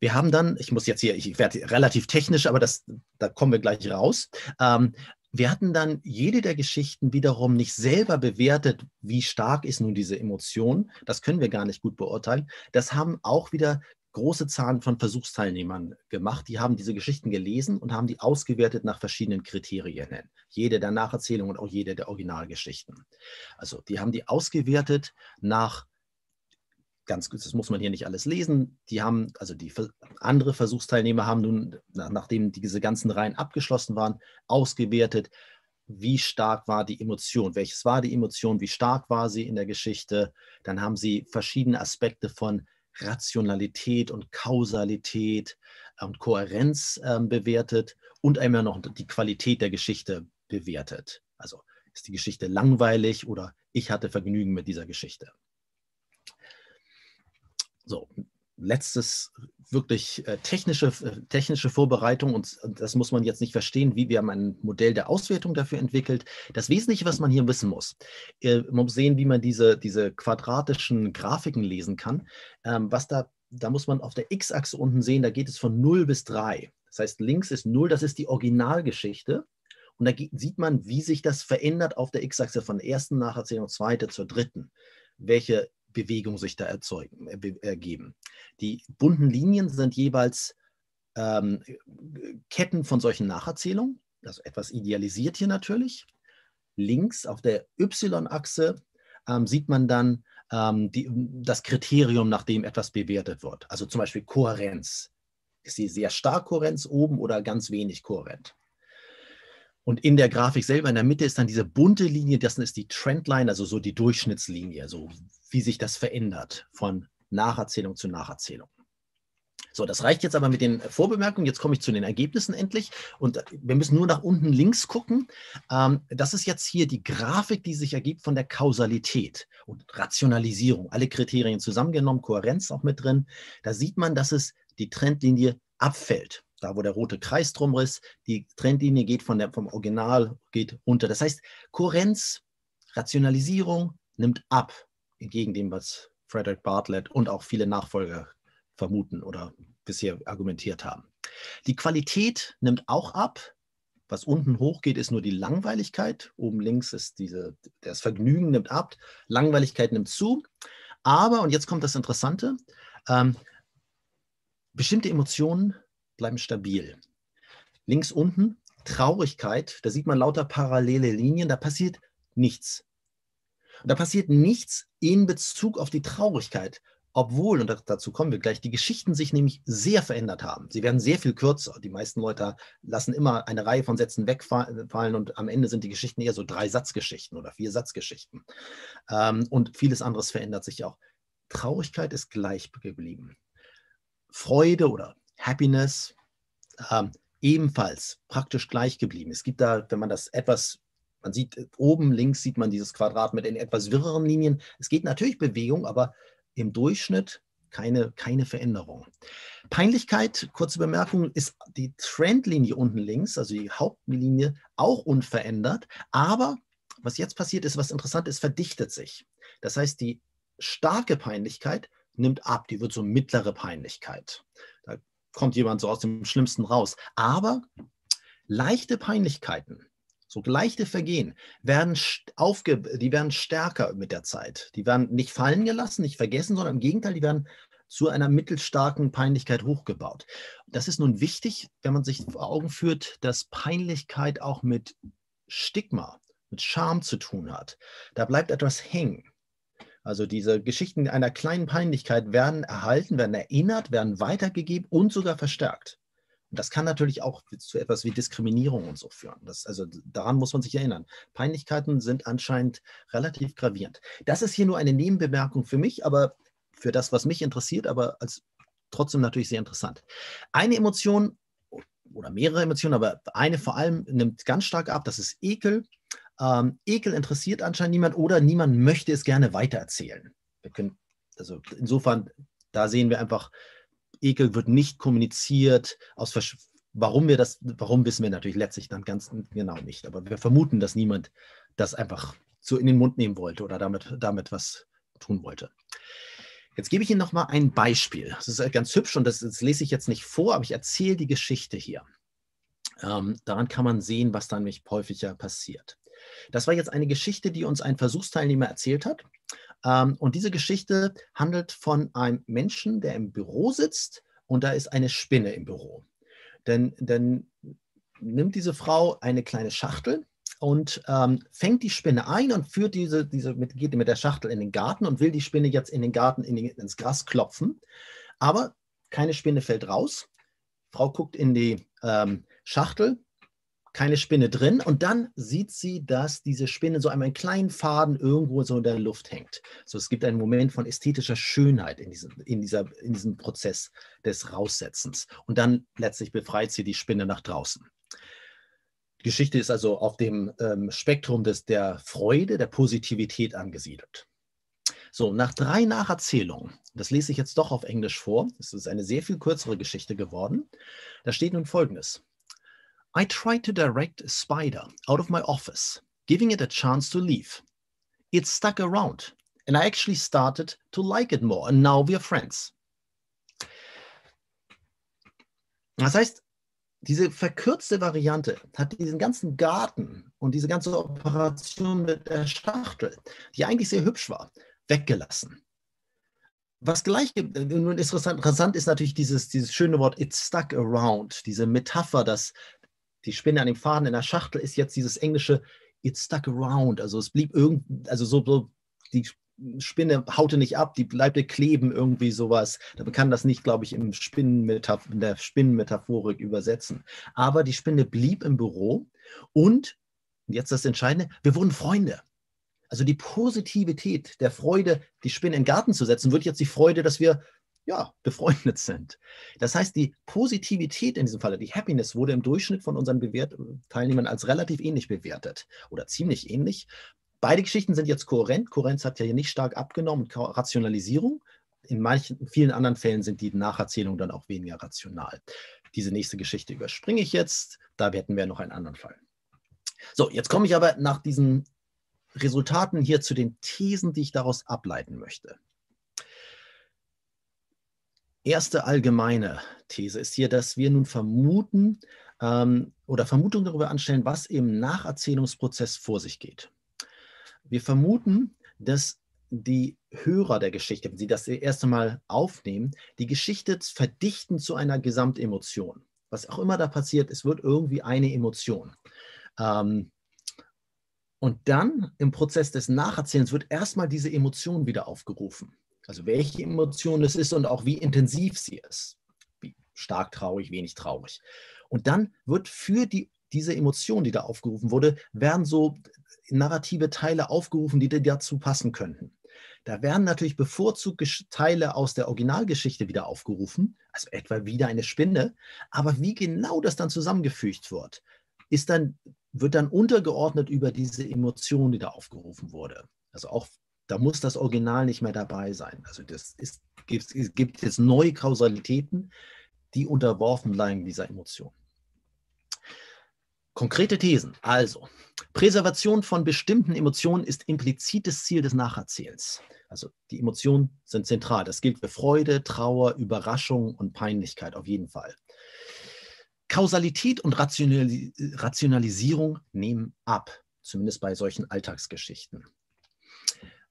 Wir haben dann, ich muss jetzt hier, ich werde relativ technisch, aber das, da kommen wir gleich raus. Ähm, wir hatten dann jede der Geschichten wiederum nicht selber bewertet, wie stark ist nun diese Emotion. Das können wir gar nicht gut beurteilen. Das haben auch wieder große Zahlen von Versuchsteilnehmern gemacht. Die haben diese Geschichten gelesen und haben die ausgewertet nach verschiedenen Kriterien. Jede der Nacherzählungen und auch jede der Originalgeschichten. Also die haben die ausgewertet nach ganz das muss man hier nicht alles lesen. Die haben, also die andere Versuchsteilnehmer haben nun, nachdem diese ganzen Reihen abgeschlossen waren, ausgewertet, wie stark war die Emotion, welches war die Emotion, wie stark war sie in der Geschichte. Dann haben sie verschiedene Aspekte von Rationalität und Kausalität und Kohärenz äh, bewertet und einmal noch die Qualität der Geschichte bewertet. Also ist die Geschichte langweilig oder ich hatte Vergnügen mit dieser Geschichte. So, letztes wirklich äh, technische, äh, technische Vorbereitung und, das muss man jetzt nicht verstehen, wie wir ein Modell der Auswertung dafür entwickelt. Das Wesentliche, was man hier wissen muss, äh, man muss sehen, wie man diese, diese quadratischen Grafiken lesen kann. Ähm, was da, da muss man auf der X-Achse unten sehen, da geht es von 0 bis 3. Das heißt, links ist 0, das ist die Originalgeschichte. Und da sieht man, wie sich das verändert auf der X-Achse von der ersten Nacherzählung, zweite zur dritten. Welche Bewegung sich da erzeugen, äh, ergeben. Die bunten Linien sind jeweils ähm, Ketten von solchen Nacherzählungen, also etwas idealisiert hier natürlich. Links auf der Y-Achse ähm, sieht man dann ähm, die, das Kriterium, nach dem etwas bewertet wird. Also zum Beispiel Kohärenz. Ist sie sehr stark Kohärenz oben oder ganz wenig kohärent? Und in der Grafik selber in der Mitte ist dann diese bunte Linie, das ist die Trendline, also so die Durchschnittslinie, so wie sich das verändert von Nacherzählung zu Nacherzählung. So, das reicht jetzt aber mit den Vorbemerkungen. Jetzt komme ich zu den Ergebnissen endlich. Und wir müssen nur nach unten links gucken. Ähm, das ist jetzt hier die Grafik, die sich ergibt von der Kausalität und Rationalisierung. Alle Kriterien zusammengenommen, Kohärenz auch mit drin. Da sieht man, dass es die Trendlinie abfällt da wo der rote Kreis drum ist, die Trendlinie geht von der, vom Original geht runter. Das heißt, Kohärenz, Rationalisierung nimmt ab, entgegen dem, was Frederick Bartlett und auch viele Nachfolger vermuten oder bisher argumentiert haben. Die Qualität nimmt auch ab. Was unten hochgeht, ist nur die Langweiligkeit. Oben links ist diese, das Vergnügen nimmt ab, Langweiligkeit nimmt zu. Aber, und jetzt kommt das Interessante, ähm, bestimmte Emotionen bleiben stabil. Links unten Traurigkeit, da sieht man lauter parallele Linien, da passiert nichts. Und da passiert nichts in Bezug auf die Traurigkeit, obwohl, und dazu kommen wir gleich, die Geschichten sich nämlich sehr verändert haben. Sie werden sehr viel kürzer. Die meisten Leute lassen immer eine Reihe von Sätzen wegfallen und am Ende sind die Geschichten eher so drei Satzgeschichten oder vier Satzgeschichten. Ähm, und vieles anderes verändert sich auch. Traurigkeit ist gleich geblieben. Freude oder Happiness ähm, ebenfalls praktisch gleich geblieben. Es gibt da, wenn man das etwas man sieht oben links sieht man dieses Quadrat mit den etwas wirreren Linien. Es geht natürlich Bewegung, aber im Durchschnitt keine, keine Veränderung. Peinlichkeit, kurze Bemerkung, ist die Trendlinie unten links, also die Hauptlinie, auch unverändert. Aber was jetzt passiert ist, was interessant ist, verdichtet sich. Das heißt, die starke Peinlichkeit nimmt ab, die wird so mittlere Peinlichkeit. Da kommt jemand so aus dem Schlimmsten raus. Aber leichte Peinlichkeiten, so leichte Vergehen werden, aufge, die werden stärker mit der Zeit. Die werden nicht fallen gelassen, nicht vergessen, sondern im Gegenteil, die werden zu einer mittelstarken Peinlichkeit hochgebaut. Das ist nun wichtig, wenn man sich vor Augen führt, dass Peinlichkeit auch mit Stigma, mit Scham zu tun hat. Da bleibt etwas hängen. Also diese Geschichten einer kleinen Peinlichkeit werden erhalten, werden erinnert, werden weitergegeben und sogar verstärkt. Und das kann natürlich auch zu etwas wie Diskriminierung und so führen. Das, also daran muss man sich erinnern. Peinlichkeiten sind anscheinend relativ gravierend. Das ist hier nur eine Nebenbemerkung für mich, aber für das, was mich interessiert, aber als trotzdem natürlich sehr interessant. Eine Emotion oder mehrere Emotionen, aber eine vor allem nimmt ganz stark ab, das ist Ekel. Ähm, Ekel interessiert anscheinend niemand oder niemand möchte es gerne weitererzählen. Wir können, also insofern, da sehen wir einfach, Ekel wird nicht kommuniziert. Aus warum wir das, warum wissen wir natürlich letztlich dann ganz genau nicht. Aber wir vermuten, dass niemand das einfach so in den Mund nehmen wollte oder damit, damit was tun wollte. Jetzt gebe ich Ihnen noch mal ein Beispiel. Das ist ganz hübsch und das, das lese ich jetzt nicht vor, aber ich erzähle die Geschichte hier. Ähm, daran kann man sehen, was dann nämlich häufiger passiert. Das war jetzt eine Geschichte, die uns ein Versuchsteilnehmer erzählt hat. Ähm, und diese Geschichte handelt von einem Menschen, der im Büro sitzt und da ist eine Spinne im Büro. Denn dann nimmt diese Frau eine kleine Schachtel und ähm, fängt die Spinne ein und führt diese, diese mit, geht mit der Schachtel in den Garten und will die Spinne jetzt in den Garten in den, ins Gras klopfen. Aber keine Spinne fällt raus. Frau guckt in die ähm, Schachtel keine Spinne drin. Und dann sieht sie, dass diese Spinne so einmal einen kleinen Faden irgendwo so in der Luft hängt. So, es gibt einen Moment von ästhetischer Schönheit in diesem, in dieser, in diesem Prozess des Raussetzens. Und dann letztlich befreit sie die Spinne nach draußen. Die Geschichte ist also auf dem ähm, Spektrum des, der Freude, der Positivität angesiedelt. So, nach drei Nacherzählungen, das lese ich jetzt doch auf Englisch vor, es ist eine sehr viel kürzere Geschichte geworden, da steht nun Folgendes. I tried to direct a spider out of my office, giving it a chance to leave. It stuck around, and I actually started to like it more, and now we are friends. Das heißt, diese verkürzte Variante hat diesen ganzen Garten und diese ganze Operation mit der Schachtel, die eigentlich sehr hübsch war, weggelassen. Was gleich interessant, interessant ist natürlich dieses, dieses schöne Wort it stuck around, diese Metapher, dass die Spinne an dem Faden in der Schachtel ist jetzt dieses englische it stuck around. Also es blieb irgendwie, also so, so die Spinne haute nicht ab, die bleibte kleben, irgendwie sowas. Da kann das nicht, glaube ich, im in der Spinnenmetaphorik übersetzen. Aber die Spinne blieb im Büro und, jetzt das Entscheidende, wir wurden Freunde. Also die Positivität der Freude, die Spinne in den Garten zu setzen, wird jetzt die Freude, dass wir ja, befreundet sind. Das heißt, die Positivität in diesem Fall, die Happiness, wurde im Durchschnitt von unseren Bewert Teilnehmern als relativ ähnlich bewertet oder ziemlich ähnlich. Beide Geschichten sind jetzt kohärent. Kohärenz hat ja hier nicht stark abgenommen. Rationalisierung. In manchen, vielen anderen Fällen sind die Nacherzählungen dann auch weniger rational. Diese nächste Geschichte überspringe ich jetzt. Da hätten wir noch einen anderen Fall. So, jetzt komme ich aber nach diesen Resultaten hier zu den Thesen, die ich daraus ableiten möchte. Erste allgemeine These ist hier, dass wir nun vermuten ähm, oder Vermutungen darüber anstellen, was im Nacherzählungsprozess vor sich geht. Wir vermuten, dass die Hörer der Geschichte, wenn sie das erste Mal aufnehmen, die Geschichte verdichten zu einer Gesamtemotion. Was auch immer da passiert, es wird irgendwie eine Emotion. Ähm, und dann im Prozess des Nacherzählens wird erstmal diese Emotion wieder aufgerufen. Also welche Emotion es ist und auch wie intensiv sie ist. Wie stark traurig, wenig traurig. Und dann wird für die, diese Emotion, die da aufgerufen wurde, werden so narrative Teile aufgerufen, die dazu passen könnten. Da werden natürlich bevorzugt Teile aus der Originalgeschichte wieder aufgerufen, also etwa wieder eine Spinne. Aber wie genau das dann zusammengefügt wird, ist dann, wird dann untergeordnet über diese Emotion, die da aufgerufen wurde. Also auch da muss das Original nicht mehr dabei sein. Also das ist, gibt, es gibt jetzt neue Kausalitäten, die unterworfen bleiben dieser Emotion. Konkrete Thesen. Also, Präservation von bestimmten Emotionen ist implizites Ziel des Nacherzählens. Also die Emotionen sind zentral. Das gilt für Freude, Trauer, Überraschung und Peinlichkeit auf jeden Fall. Kausalität und Rationalisierung nehmen ab, zumindest bei solchen Alltagsgeschichten.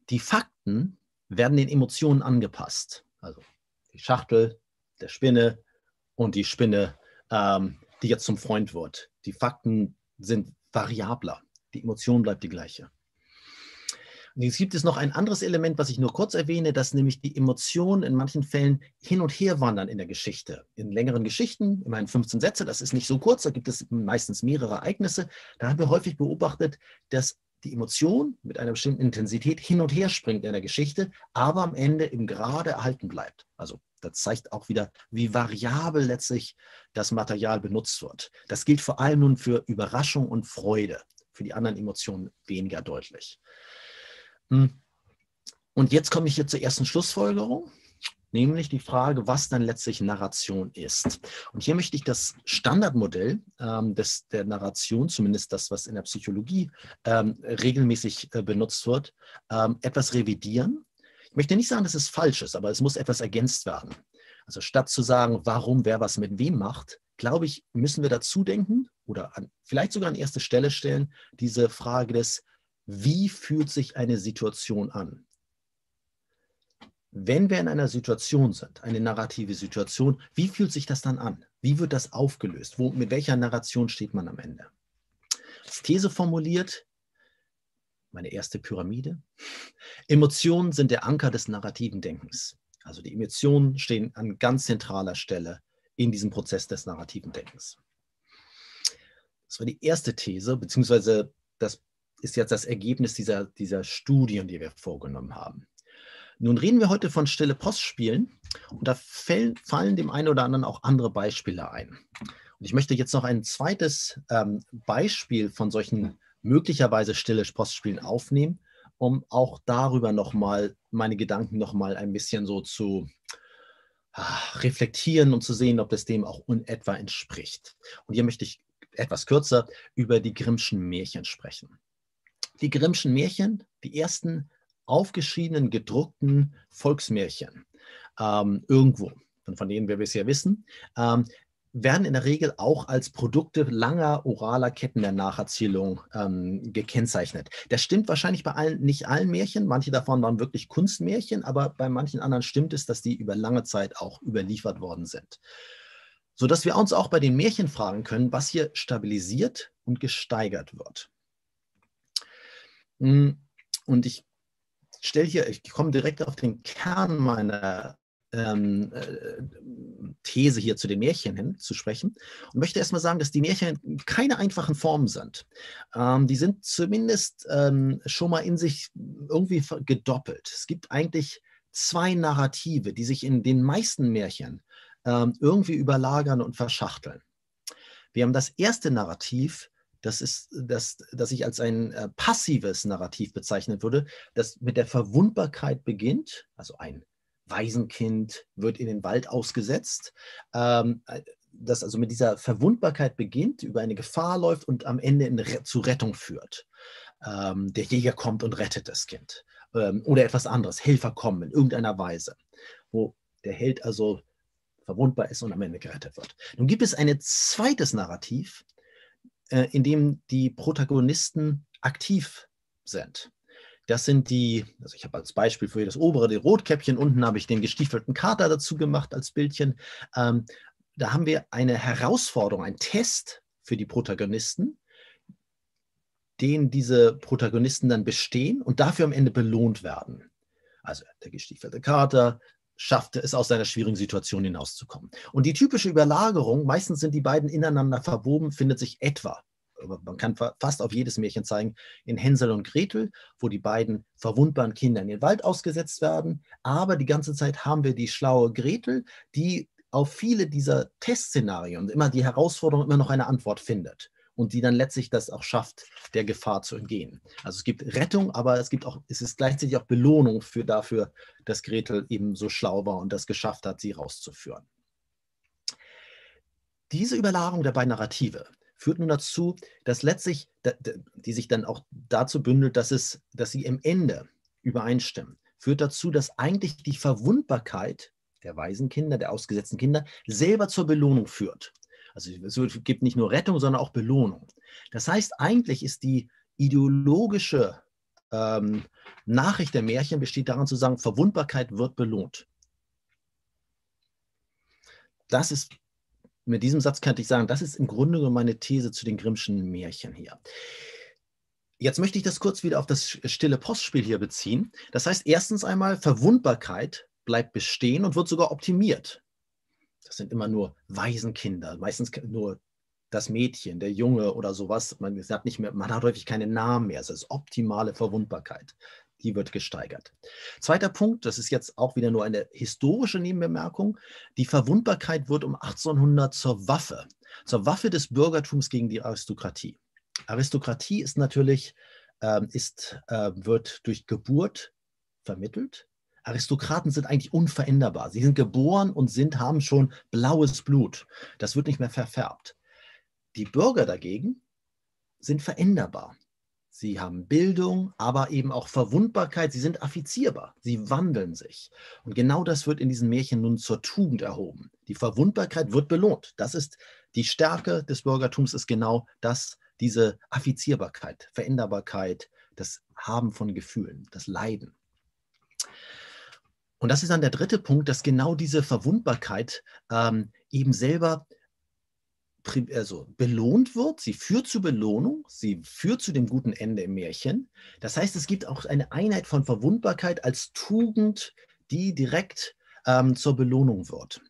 Die Fakten werden den Emotionen angepasst. Also die Schachtel, der Spinne und die Spinne, ähm, die jetzt zum Freund wird. Die Fakten sind variabler. Die Emotion bleibt die gleiche. Und jetzt gibt es noch ein anderes Element, was ich nur kurz erwähne, dass nämlich die Emotionen in manchen Fällen hin und her wandern in der Geschichte. In längeren Geschichten, immerhin 15 Sätze, das ist nicht so kurz, da gibt es meistens mehrere Ereignisse. Da haben wir häufig beobachtet, dass die Emotion mit einer bestimmten Intensität hin und her springt in der Geschichte, aber am Ende im Gerade erhalten bleibt. Also das zeigt auch wieder, wie variabel letztlich das Material benutzt wird. Das gilt vor allem nun für Überraschung und Freude, für die anderen Emotionen weniger deutlich. Hm. Und jetzt komme ich hier zur ersten Schlussfolgerung nämlich die Frage, was dann letztlich Narration ist. Und hier möchte ich das Standardmodell ähm, des, der Narration, zumindest das, was in der Psychologie ähm, regelmäßig äh, benutzt wird, ähm, etwas revidieren. Ich möchte nicht sagen, dass es falsch ist, aber es muss etwas ergänzt werden. Also statt zu sagen, warum wer was mit wem macht, glaube ich, müssen wir dazu denken oder an, vielleicht sogar an erste Stelle stellen, diese Frage des, wie fühlt sich eine Situation an? Wenn wir in einer Situation sind, eine narrative Situation, wie fühlt sich das dann an? Wie wird das aufgelöst? Wo, mit welcher Narration steht man am Ende? Als These formuliert, meine erste Pyramide, Emotionen sind der Anker des narrativen Denkens. Also die Emotionen stehen an ganz zentraler Stelle in diesem Prozess des narrativen Denkens. Das war die erste These, beziehungsweise das ist jetzt das Ergebnis dieser, dieser Studien, die wir vorgenommen haben. Nun reden wir heute von stille Postspielen und da fallen, fallen dem einen oder anderen auch andere Beispiele ein. Und ich möchte jetzt noch ein zweites ähm, Beispiel von solchen möglicherweise stille Postspielen aufnehmen, um auch darüber nochmal meine Gedanken nochmal ein bisschen so zu ach, reflektieren und zu sehen, ob das dem auch in etwa entspricht. Und hier möchte ich etwas kürzer über die Grimmschen Märchen sprechen. Die Grimmschen Märchen, die ersten aufgeschriebenen, gedruckten Volksmärchen ähm, irgendwo, von denen wir bisher wissen, ähm, werden in der Regel auch als Produkte langer oraler Ketten der Nacherzählung ähm, gekennzeichnet. Das stimmt wahrscheinlich bei allen, nicht allen Märchen. Manche davon waren wirklich Kunstmärchen, aber bei manchen anderen stimmt es, dass die über lange Zeit auch überliefert worden sind. Sodass wir uns auch bei den Märchen fragen können, was hier stabilisiert und gesteigert wird. Hm, und ich stelle hier, ich komme direkt auf den Kern meiner ähm, äh, These hier zu den Märchen hin zu sprechen und möchte erstmal sagen, dass die Märchen keine einfachen Formen sind. Ähm, die sind zumindest ähm, schon mal in sich irgendwie gedoppelt. Es gibt eigentlich zwei Narrative, die sich in den meisten Märchen ähm, irgendwie überlagern und verschachteln. Wir haben das erste Narrativ, das ist, das, das ich als ein äh, passives Narrativ bezeichnen würde, das mit der Verwundbarkeit beginnt, also ein Waisenkind wird in den Wald ausgesetzt, ähm, äh, das also mit dieser Verwundbarkeit beginnt, über eine Gefahr läuft und am Ende in, zu Rettung führt. Ähm, der Jäger kommt und rettet das Kind. Ähm, oder etwas anderes, Helfer kommen in irgendeiner Weise, wo der Held also verwundbar ist und am Ende gerettet wird. Nun gibt es ein zweites Narrativ, äh, in dem die Protagonisten aktiv sind. Das sind die, also ich habe als Beispiel für das obere die Rotkäppchen, unten habe ich den gestiefelten Kater dazu gemacht als Bildchen. Ähm, da haben wir eine Herausforderung, einen Test für die Protagonisten, den diese Protagonisten dann bestehen und dafür am Ende belohnt werden. Also der gestiefelte Kater schafft es aus seiner schwierigen Situation hinauszukommen. Und die typische Überlagerung, meistens sind die beiden ineinander verwoben, findet sich etwa man kann fast auf jedes Märchen zeigen, in Hänsel und Gretel, wo die beiden verwundbaren Kinder in den Wald ausgesetzt werden. Aber die ganze Zeit haben wir die schlaue Gretel, die auf viele dieser Testszenarien immer die Herausforderung immer noch eine Antwort findet und die dann letztlich das auch schafft, der Gefahr zu entgehen. Also es gibt Rettung, aber es gibt auch, es ist gleichzeitig auch Belohnung für dafür, dass Gretel eben so schlau war und das geschafft hat, sie rauszuführen. Diese Überlagerung der beiden Narrative führt nun dazu, dass letztlich, die sich dann auch dazu bündelt, dass, es, dass sie im Ende übereinstimmen, führt dazu, dass eigentlich die Verwundbarkeit der Waisenkinder, der ausgesetzten Kinder, selber zur Belohnung führt. Also es gibt nicht nur Rettung, sondern auch Belohnung. Das heißt, eigentlich ist die ideologische ähm, Nachricht der Märchen besteht daran zu sagen, Verwundbarkeit wird belohnt. Das ist mit diesem Satz könnte ich sagen, das ist im Grunde genommen meine These zu den Grimmschen Märchen hier. Jetzt möchte ich das kurz wieder auf das stille Postspiel hier beziehen. Das heißt, erstens einmal, Verwundbarkeit bleibt bestehen und wird sogar optimiert. Das sind immer nur Waisenkinder, meistens nur das Mädchen, der Junge oder sowas. Man hat, nicht mehr, man hat häufig keine Namen mehr. Es ist optimale Verwundbarkeit die wird gesteigert. Zweiter Punkt, das ist jetzt auch wieder nur eine historische Nebenbemerkung, die Verwundbarkeit wird um 1800 zur Waffe, zur Waffe des Bürgertums gegen die Aristokratie. Aristokratie ist natürlich, äh, ist, äh, wird durch Geburt vermittelt. Aristokraten sind eigentlich unveränderbar. Sie sind geboren und sind, haben schon blaues Blut. Das wird nicht mehr verfärbt. Die Bürger dagegen sind veränderbar. Sie haben Bildung, aber eben auch Verwundbarkeit. Sie sind affizierbar. Sie wandeln sich. Und genau das wird in diesen Märchen nun zur Tugend erhoben. Die Verwundbarkeit wird belohnt. Das ist die Stärke des Bürgertums, ist genau das, diese Affizierbarkeit, Veränderbarkeit, das Haben von Gefühlen, das Leiden. Und das ist dann der dritte Punkt, dass genau diese Verwundbarkeit ähm, eben selber also belohnt wird, sie führt zu Belohnung, sie führt zu dem guten Ende im Märchen. Das heißt, es gibt auch eine Einheit von Verwundbarkeit als Tugend, die direkt ähm, zur Belohnung wird.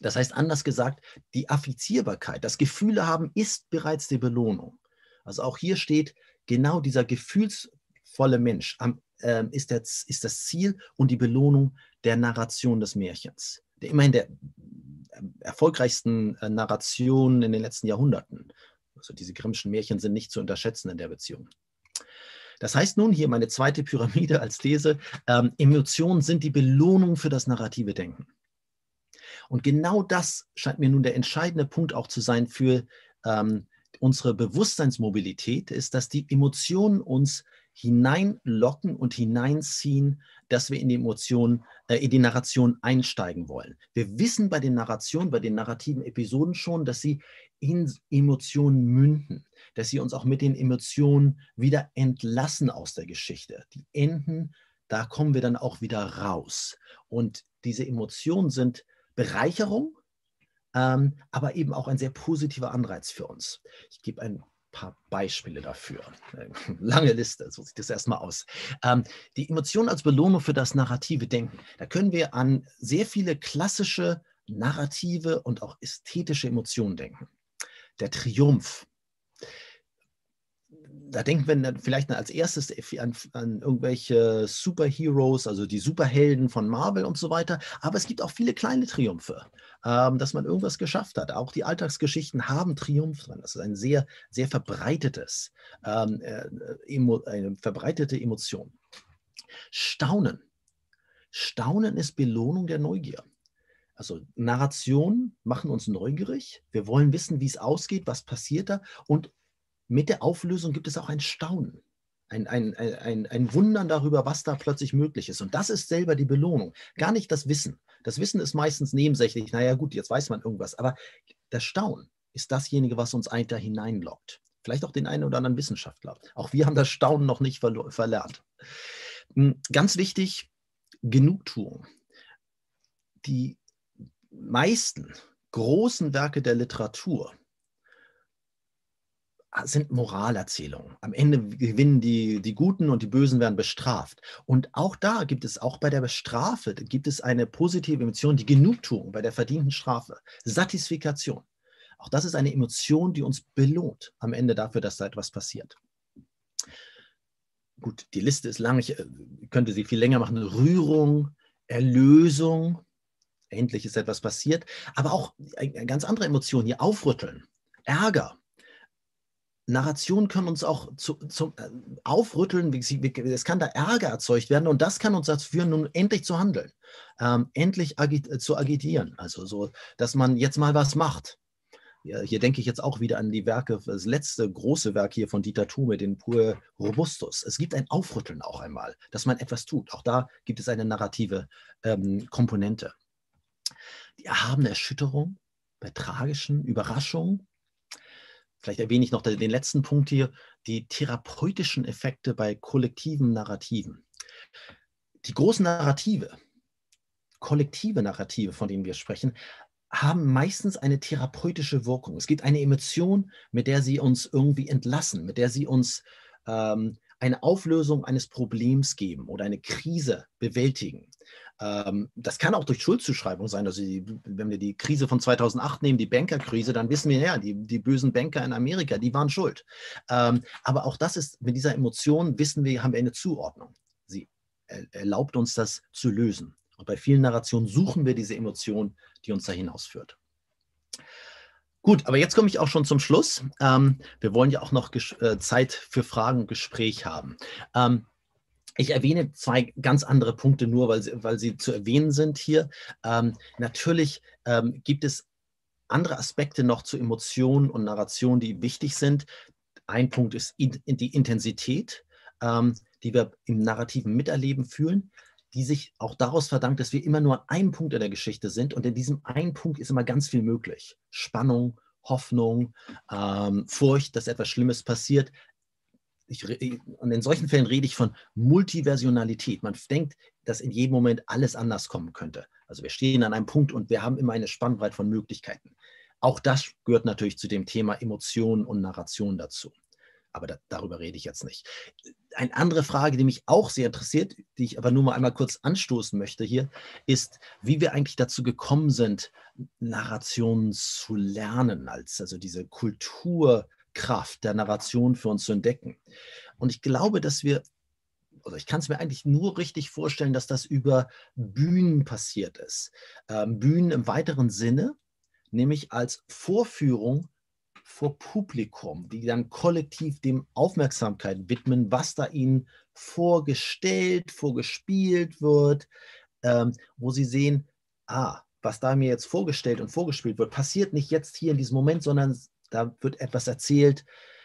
Das heißt, anders gesagt, die Affizierbarkeit, das Gefühle haben, ist bereits die Belohnung. Also auch hier steht genau dieser gefühlsvolle Mensch am, äh, ist, der, ist das Ziel und die Belohnung der Narration des Märchens. Der immerhin der erfolgreichsten äh, Narrationen in den letzten Jahrhunderten. Also diese Grimmschen Märchen sind nicht zu unterschätzen in der Beziehung. Das heißt nun hier meine zweite Pyramide als These, ähm, Emotionen sind die Belohnung für das narrative Denken. Und genau das scheint mir nun der entscheidende Punkt auch zu sein für ähm, unsere Bewusstseinsmobilität, ist, dass die Emotionen uns hineinlocken und hineinziehen, dass wir in die Emotionen, äh, in die Narration einsteigen wollen. Wir wissen bei den Narrationen, bei den narrativen Episoden schon, dass sie in Emotionen münden, dass sie uns auch mit den Emotionen wieder entlassen aus der Geschichte. Die enden, da kommen wir dann auch wieder raus. Und diese Emotionen sind Bereicherung, ähm, aber eben auch ein sehr positiver Anreiz für uns. Ich gebe ein paar Beispiele dafür. [LAUGHS] Lange Liste, so sieht das erstmal aus. Ähm, die Emotion als Belohnung für das narrative Denken. Da können wir an sehr viele klassische narrative und auch ästhetische Emotionen denken. Der Triumph, da denken wir dann vielleicht als erstes an, an, irgendwelche Superheroes, also die Superhelden von Marvel und so weiter. Aber es gibt auch viele kleine Triumphe, ähm, dass man irgendwas geschafft hat. Auch die Alltagsgeschichten haben Triumph drin. Das ist ein sehr, sehr verbreitetes, ähm, äh, eine verbreitete Emotion. Staunen. Staunen ist Belohnung der Neugier. Also Narrationen machen uns neugierig. Wir wollen wissen, wie es ausgeht, was passiert da. Und mit der Auflösung gibt es auch ein Staunen. ein, ein, ein, ein Wundern darüber, was da plötzlich möglich ist. Und das ist selber die Belohnung, gar nicht das Wissen. Das Wissen ist meistens nebensächlich, naja gut, jetzt weiß man irgendwas, aber das Staunen ist dasjenige, was uns da hineinlockt. Vielleicht auch den einen oder anderen Wissenschaftler. Auch wir haben das Staunen noch nicht verlernt. Hm, ganz wichtig, Genugtuung. Die meisten großen Werke der Literatur sind Moralerzählungen. Am Ende gewinnen die, die Guten und die Bösen werden bestraft. Und auch da gibt es, auch bei der Strafe, gibt es eine positive Emotion, die Genugtuung bei der verdienten Strafe, Satisfikation. Auch das ist eine Emotion, die uns belohnt am Ende dafür, dass da etwas passiert. Gut, die Liste ist lang, ich äh, könnte sie viel länger machen. Rührung, Erlösung, endlich ist etwas passiert, aber auch eine ganz andere Emotion hier, Aufrütteln, Ärger, Narrationen können uns auch zu, zum äh, Aufrütteln, es kann da Ärger erzeugt werden und das kann uns dazu führen, nun endlich zu handeln, ähm, endlich agit äh, zu agitieren. Also so, dass man jetzt mal was macht. Ja, hier denke ich jetzt auch wieder an die Werke, das letzte große Werk hier von Dieter Thume, den Pur Robustus. Es gibt ein Aufrütteln auch einmal, dass man etwas tut. Auch da gibt es eine narrative ähm, Komponente. Die erhabene Erschütterung bei tragischen Überraschungen Vielleicht erwähne ich noch den letzten Punkt hier, die therapeutischen Effekte bei kollektiven Narrativen. Die großen Narrative, kollektive Narrative, von denen wir sprechen, haben meistens eine therapeutische Wirkung. Es gibt eine Emotion, mit der sie uns irgendwie entlassen, mit der sie uns ähm, eine Auflösung eines Problems geben oder eine Krise bewältigen. Ähm, das kann auch durch Schuldzuschreibung sein. Also die, wenn wir die Krise von 2008 nehmen, die Bankerkrise, dann wissen wir ja, die, die bösen Banker in Amerika, die waren schuld. Ähm, aber auch das ist, mit dieser Emotion wissen wir, haben wir eine Zuordnung. Sie erlaubt uns das zu lösen. Und bei vielen Narrationen suchen wir diese Emotion, die uns da hinausführt. Gut, aber jetzt komme ich auch schon zum Schluss. Ähm, wir wollen ja auch noch äh, Zeit für Fragen und Gespräch haben. Ich erwähne zwei ganz andere Punkte nur, weil sie, weil sie zu erwähnen sind hier. Ähm, natürlich ähm, gibt es andere Aspekte noch zu Emotionen und Narration, die wichtig sind. Ein Punkt ist in, in die Intensität, ähm, die wir im narrativen Miterleben fühlen, die sich auch daraus verdankt, dass wir immer nur an einem Punkt in der Geschichte sind und in diesem einen Punkt ist immer ganz viel möglich. Spannung, Hoffnung, ähm, Furcht, dass etwas Schlimmes passiert, ich, und in solchen Fällen rede ich von Multiversionalität. Man denkt, dass in jedem Moment alles anders kommen könnte. Also wir stehen an einem Punkt und wir haben immer eine Spannbreite von Möglichkeiten. Auch das gehört natürlich zu dem Thema Emotionen und Narration dazu. Aber da, darüber rede ich jetzt nicht. Eine andere Frage, die mich auch sehr interessiert, die ich aber nur mal einmal kurz anstoßen möchte hier, ist, wie wir eigentlich dazu gekommen sind, Narrationen zu lernen, als also diese Kultur Kraft der Narration für uns zu entdecken. Und ich glaube, dass wir, oder ich kann es mir eigentlich nur richtig vorstellen, dass das über Bühnen passiert ist. Ähm, Bühnen im weiteren Sinne, nämlich als Vorführung vor Publikum, die dann kollektiv dem Aufmerksamkeit widmen, was da ihnen vorgestellt, vorgespielt wird, ähm, wo sie sehen, ah, was da mir jetzt vorgestellt und vorgespielt wird, passiert nicht jetzt hier in diesem Moment, sondern da wird etwas erzählt,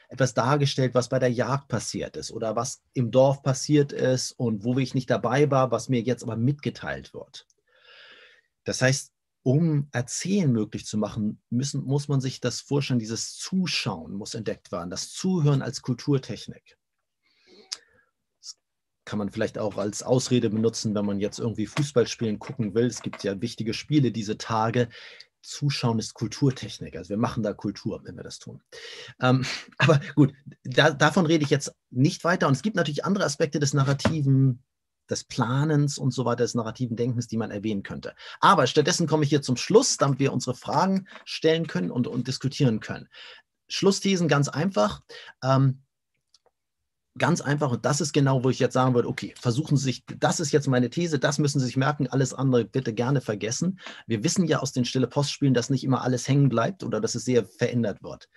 etwas dargestellt, was bei der Jagd passiert ist oder was im Dorf passiert ist und wo ich nicht dabei war, was mir jetzt aber mitgeteilt wird. Das heißt, um Erzählen möglich zu machen, müssen, muss man sich das vorstellen, dieses Zuschauen muss entdeckt werden, das Zuhören als Kulturtechnik. Das kann man vielleicht auch als Ausrede benutzen, wenn man jetzt irgendwie Fußball spielen gucken will. Es gibt ja wichtige Spiele diese Tage. Zuschauen ist Kulturtechnik. Also wir machen da Kultur, wenn wir das tun. Ähm, [LAUGHS] aber gut, da, davon rede ich jetzt nicht weiter. Und es gibt natürlich andere Aspekte des narrativen, des Planens und so weiter, des narrativen Denkens, die man erwähnen könnte. Aber stattdessen komme ich hier zum Schluss, damit wir unsere Fragen stellen können und, und diskutieren können. Schlussthesen ganz einfach. Ähm, ganz einfach, und das ist genau, wo ich jetzt sagen würde, okay, versuchen Sie sich, das ist jetzt meine These, das müssen Sie sich merken, alles andere bitte gerne vergessen. Wir wissen ja aus den Stille Postspielen, dass nicht immer alles hängen bleibt oder dass es sehr verändert wird.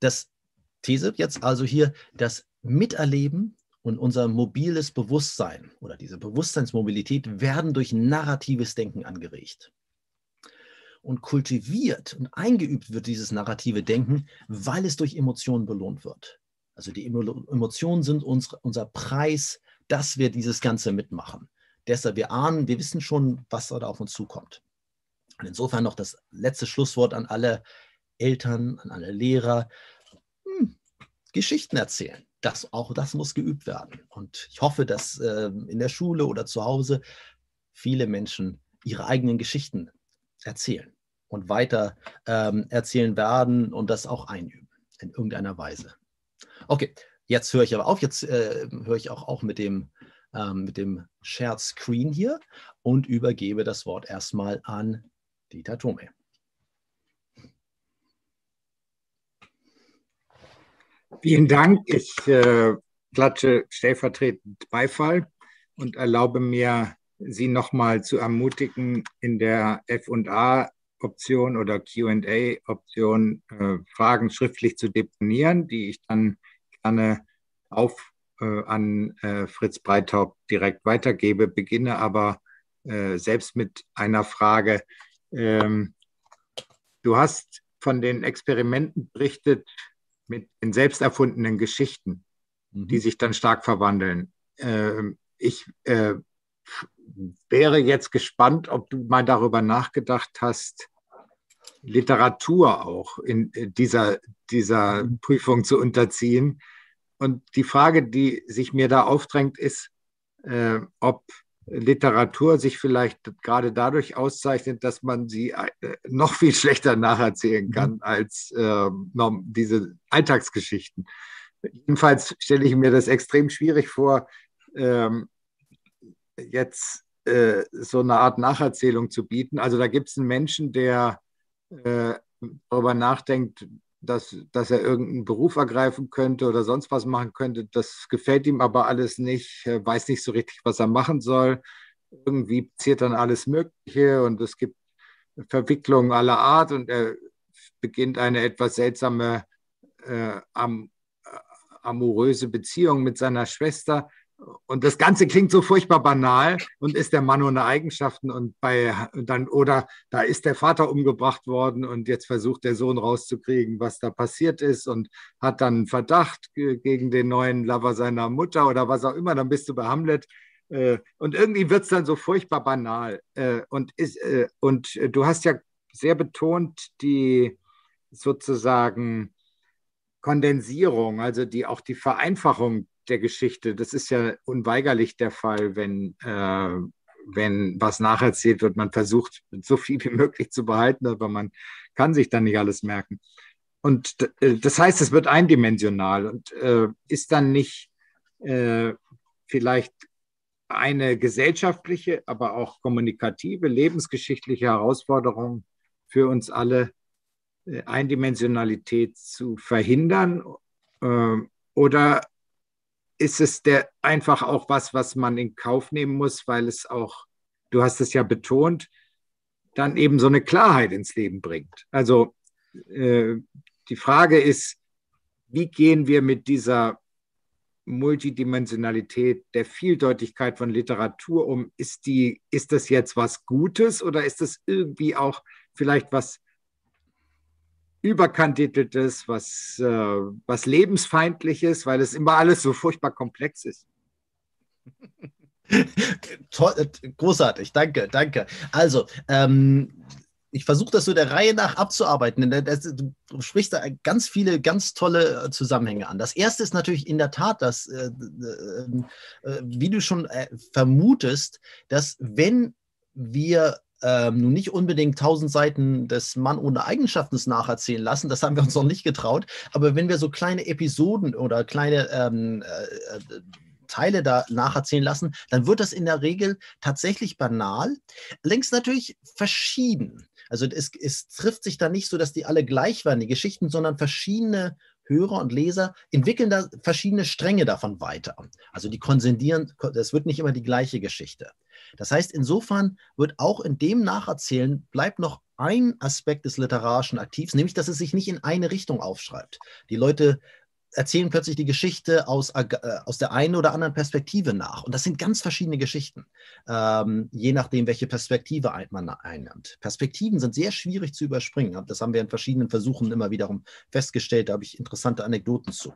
Das These jetzt also hier, das Miterleben und unser mobiles Bewusstsein oder diese Bewusstseinsmobilität werden durch narratives Denken angeregt. Und kultiviert und eingeübt wird dieses narrative Denken, weil es durch Emotionen belohnt wird. Also die Emotionen sind uns, unser Preis, dass wir dieses Ganze mitmachen. Deshalb, wir ahnen, wir wissen schon, was da auf uns zukommt. Und insofern noch das letzte Schlusswort an alle Eltern, an alle Lehrer. Hm, Geschichten erzählen. Das, auch das muss geübt werden. Und ich hoffe, dass äh, in der Schule oder zu Hause viele Menschen ihre eigenen Geschichten erzählen und weiter ähm, erzählen werden und das auch einüben in irgendeiner Weise. Okay, jetzt höre ich aber auf. Jetzt äh, höre ich auch auf mit dem, ähm, mit dem Shared Screen hier und übergebe das Wort erstmal an Dieter Thome. Vielen Dank. Ich äh, klatsche stellvertretend Beifall und erlaube mir, Sie nochmal zu ermutigen, in der FA-Option oder QA-Option äh, Fragen schriftlich zu deponieren, die ich dann gerne auf äh, an äh, Fritz Breithaupt direkt weitergebe, beginne aber äh, selbst mit einer Frage. Ähm, du hast von den Experimenten berichtet mit den selbst erfundenen Geschichten, mhm. die sich dann stark verwandeln. Ähm, ich äh, wäre jetzt gespannt, ob du mal darüber nachgedacht hast, Literatur auch in äh, dieser, dieser mhm. Prüfung zu unterziehen. Und die Frage, die sich mir da aufdrängt, ist, äh, ob Literatur sich vielleicht gerade dadurch auszeichnet, dass man sie äh, noch viel schlechter nacherzählen mhm. kann als äh, diese Alltagsgeschichten. Jedenfalls stelle ich mir das extrem schwierig vor, ähm, jetzt äh, so eine Art Nacherzählung zu bieten. Also da gibt es einen Menschen, der äh, darüber nachdenkt, dass, dass er irgendeinen Beruf ergreifen könnte oder sonst was machen könnte. Das gefällt ihm aber alles nicht, er weiß nicht so richtig, was er machen soll. Irgendwie passiert dann alles Mögliche und es gibt Verwicklungen aller Art und er beginnt eine etwas seltsame äh, am, äh, amoröse Beziehung mit seiner Schwester und das Ganze klingt so furchtbar banal und ist der Mann ohne Eigenschaften und bei dann oder da ist der Vater umgebracht worden und jetzt versucht der Sohn rauszukriegen, was da passiert ist und hat dann einen Verdacht gegen den neuen Lover seiner Mutter oder was auch immer, dann bist du bei Hamlet. Äh, und irgendwie wird es dann so furchtbar banal. Äh, und, ist, äh, und du hast ja sehr betont die sozusagen Kondensierung, also die auch die Vereinfachung der Geschichte. Das ist ja unweigerlich der Fall, wenn, äh, wenn was nacherzählt wird. Man versucht, so viel wie möglich zu behalten, aber man kann sich dann nicht alles merken. Und äh, das heißt, es wird eindimensional und äh, ist dann nicht äh, vielleicht eine gesellschaftliche, aber auch kommunikative, lebensgeschichtliche Herausforderung für uns alle, äh, Eindimensionalität zu verhindern? Äh, oder ist es der einfach auch was, was man in Kauf nehmen muss, weil es auch, du hast es ja betont, dann eben so eine Klarheit ins Leben bringt. Also äh, die Frage ist, wie gehen wir mit dieser Multidimensionalität, der Vieldeutigkeit von Literatur um? Ist, die, ist das jetzt was Gutes oder ist das irgendwie auch vielleicht was Überkandideltes, was, äh, was Lebensfeindliches, weil es immer alles so furchtbar komplex ist. [LAUGHS] Äh, großartig, danke, danke. Also, ähm, ich versuche das so der Reihe nach abzuarbeiten. Du sprichst da ganz viele ganz tolle äh, Zusammenhänge an. Das erste ist natürlich in der Tat, dass, äh, äh, wie du schon äh, vermutest, dass wenn wir ähm, nun nicht unbedingt tausend Seiten des Mann ohne Eigenschaften nacherzählen lassen, das haben wir uns noch nicht getraut, aber wenn wir so kleine Episoden oder kleine ähm, äh, äh, Teile da nacherzählen lassen, dann wird das in der Regel tatsächlich banal, längst natürlich verschieden. Also es, es trifft sich da nicht so, dass die alle gleich waren, die Geschichten, sondern verschiedene Hörer und Leser entwickeln da verschiedene Stränge davon weiter. Also die konsendieren, das wird nicht immer die gleiche Geschichte. Das heißt, insofern wird auch in dem Nacherzählen bleibt noch ein Aspekt des literarischen Aktivs, nämlich dass es sich nicht in eine Richtung aufschreibt. Die Leute erzählen plötzlich die Geschichte aus, äh, aus der einen oder anderen Perspektive nach. Und das sind ganz verschiedene Geschichten, ähm, je nachdem, welche Perspektive man einnimmt. Perspektiven sind sehr schwierig zu überspringen. Das haben wir in verschiedenen Versuchen immer wiederum festgestellt. Da habe ich interessante Anekdoten zu.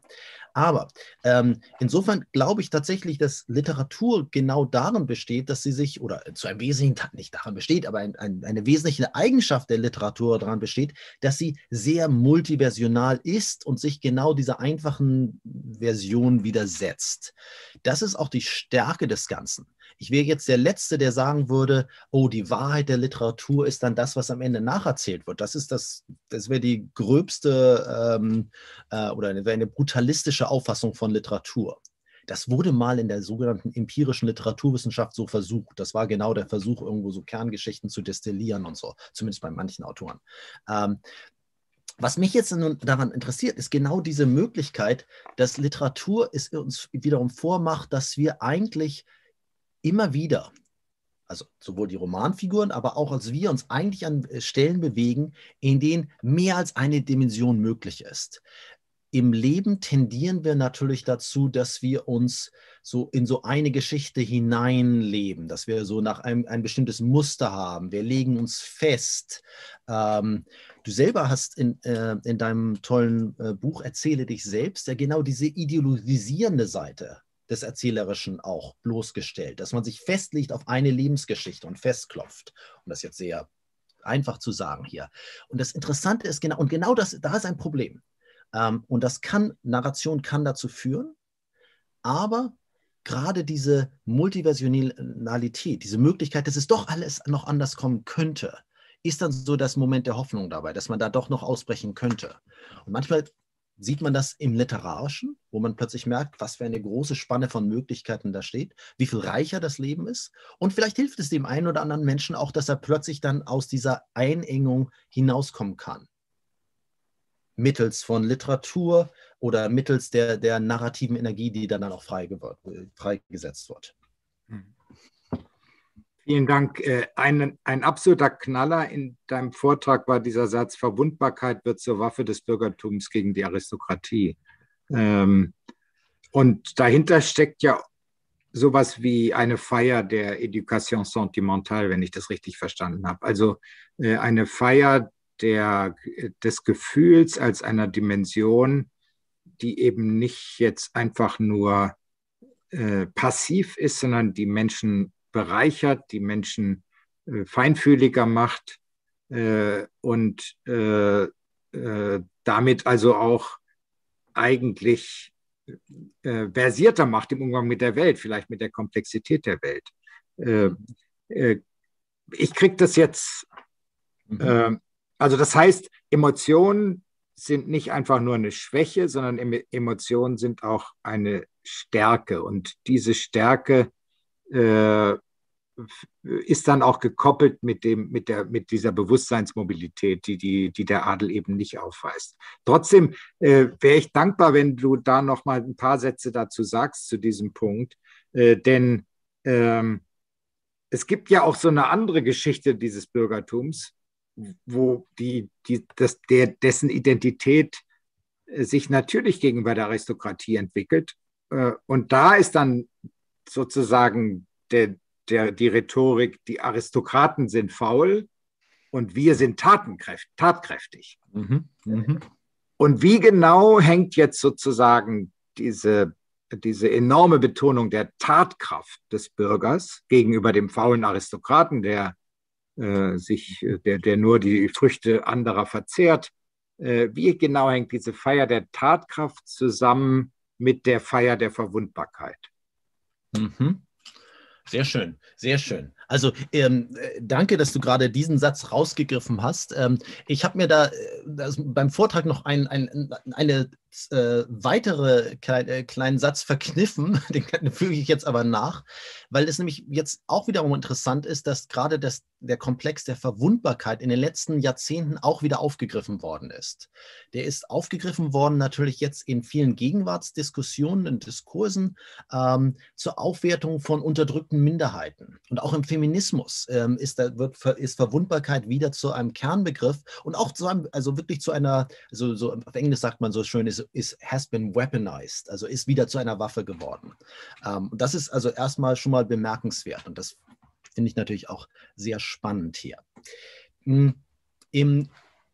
Aber ähm, insofern glaube ich tatsächlich, dass Literatur genau darin besteht, dass sie sich, oder zu einem wesentlichen, nicht daran besteht, aber ein, ein, eine wesentliche Eigenschaft der Literatur daran besteht, dass sie sehr multiversional ist und sich genau dieser einfachen Version widersetzt. Das ist auch die Stärke des Ganzen. Ich wäre jetzt der Letzte, der sagen würde, oh, die Wahrheit der Literatur ist dann das, was am Ende nacherzählt wird. Das ist das, das wäre die gröbste ähm, äh, oder eine, eine brutalistische Auffassung von Literatur. Das wurde mal in der sogenannten empirischen Literaturwissenschaft so versucht. Das war genau der Versuch, irgendwo so Kerngeschichten zu destillieren und so, zumindest bei manchen Autoren. Ähm, was mich jetzt nun daran interessiert, ist genau diese Möglichkeit, dass Literatur es uns wiederum vormacht, dass wir eigentlich immer wieder, also sowohl die Romanfiguren, aber auch als wir uns eigentlich an äh, Stellen bewegen, in denen mehr als eine Dimension möglich ist. Im Leben tendieren wir natürlich dazu, dass wir uns so in so eine Geschichte hineinleben, dass wir so nach einem ein bestimmtes Muster haben. Wir legen uns fest. Ähm, du selber hast in, äh, in deinem tollen äh, Buch Erzähle dich selbst ja genau diese ideologisierende Seite des Erzählerischen auch bloßgestellt, dass man sich festlegt auf eine Lebensgeschichte und festklopft. Und das jetzt sehr einfach zu sagen hier. Und das Interessante ist genau, und genau das, da ist ein Problem. Ähm, und das kann, Narration kann dazu führen, aber gerade diese Multiversionalität, diese Möglichkeit, dass es doch alles noch anders kommen könnte, ist dann so das Moment der Hoffnung dabei, dass man da doch noch ausbrechen könnte. Und manchmal sieht man das im Literarischen, wo man plötzlich merkt, was für eine große Spanne von Möglichkeiten da steht, wie viel reicher das Leben ist. Und vielleicht hilft es dem einen oder anderen Menschen auch, dass er plötzlich dann aus dieser Einengung hinauskommen kann. Mittels von Literatur oder mittels der, der narrativen Energie, die dann, auch freigesetzt wird. Vielen Dank. Äh, ein, ein absoluter Knaller in deinem Vortrag war dieser Satz, Verwundbarkeit wird zur Waffe des Bürgertums gegen die Aristokratie. Ähm, und dahinter steckt ja sowas wie eine Feier der Education sentimentale, wenn ich das richtig verstanden habe. Also äh, eine Feier der, des Gefühls als einer Dimension, die eben nicht jetzt einfach nur äh, passiv ist, sondern die Menschen bereichert, die Menschen äh, feinfühliger macht äh, und äh, äh damit also auch eigentlich äh, versierter macht im Umgang mit der Welt, vielleicht mit der Komplexität der Welt. Äh, ich kriege das jetzt, mhm. Also das heißt, Emotionen sind nicht einfach nur eine Schwäche, sondern Emotionen sind auch eine Stärke. Und diese Stärke äh, ist dann auch gekoppelt mit, dem, mit, der, mit dieser Bewusstseinsmobilität, die, die, die der Adel eben nicht aufweist. Trotzdem äh, wäre ich dankbar, wenn du da noch mal ein paar Sätze dazu sagst, zu diesem Punkt. Äh, denn ähm, es gibt ja auch so eine andere Geschichte dieses Bürgertums, wo die, die, das, der, dessen Identität äh, sich natürlich gegenüber der Aristokratie entwickelt. Äh, und da ist dann sozusagen der, der, die Rhetorik, die Aristokraten sind faul und wir sind tatkräftig. Mhm. Mhm. Und wie genau hängt jetzt sozusagen diese, diese enorme Betonung der Tatkraft des Bürgers gegenüber dem faulen Aristokraten, der sich, der, der nur die Früchte anderer verzehrt, äh, wie genau hängt diese Feier der Tatkraft zusammen mit der Feier der Verwundbarkeit? Mhm. Sehr schön, sehr schön. Also ähm, äh, danke, dass du gerade diesen Satz rausgegriffen hast. Ähm, ich habe mir da äh, beim Vortrag noch ein, ein, eine äh, weitere klein, äh, kleinen Satz verkniffen, [LAUGHS] den füge ich jetzt aber nach, weil es nämlich jetzt auch wiederum interessant ist, dass gerade das, der Komplex der Verwundbarkeit in den letzten Jahrzehnten auch wieder aufgegriffen worden ist. Der ist aufgegriffen worden natürlich jetzt in vielen Gegenwartsdiskussionen und Diskursen ähm, zur Aufwertung von unterdrückten Minderheiten. Und auch im Feminismus ähm, ist, da, wird, ist Verwundbarkeit wieder zu einem Kernbegriff und auch zu einem, also wirklich zu einer, also so auf Englisch sagt man so schön, ist ist, has been weaponized, also ist wieder zu einer Waffe geworden. Ähm, das ist also erstmal schon mal bemerkenswert und das finde ich natürlich auch sehr spannend hier. Hm, Im,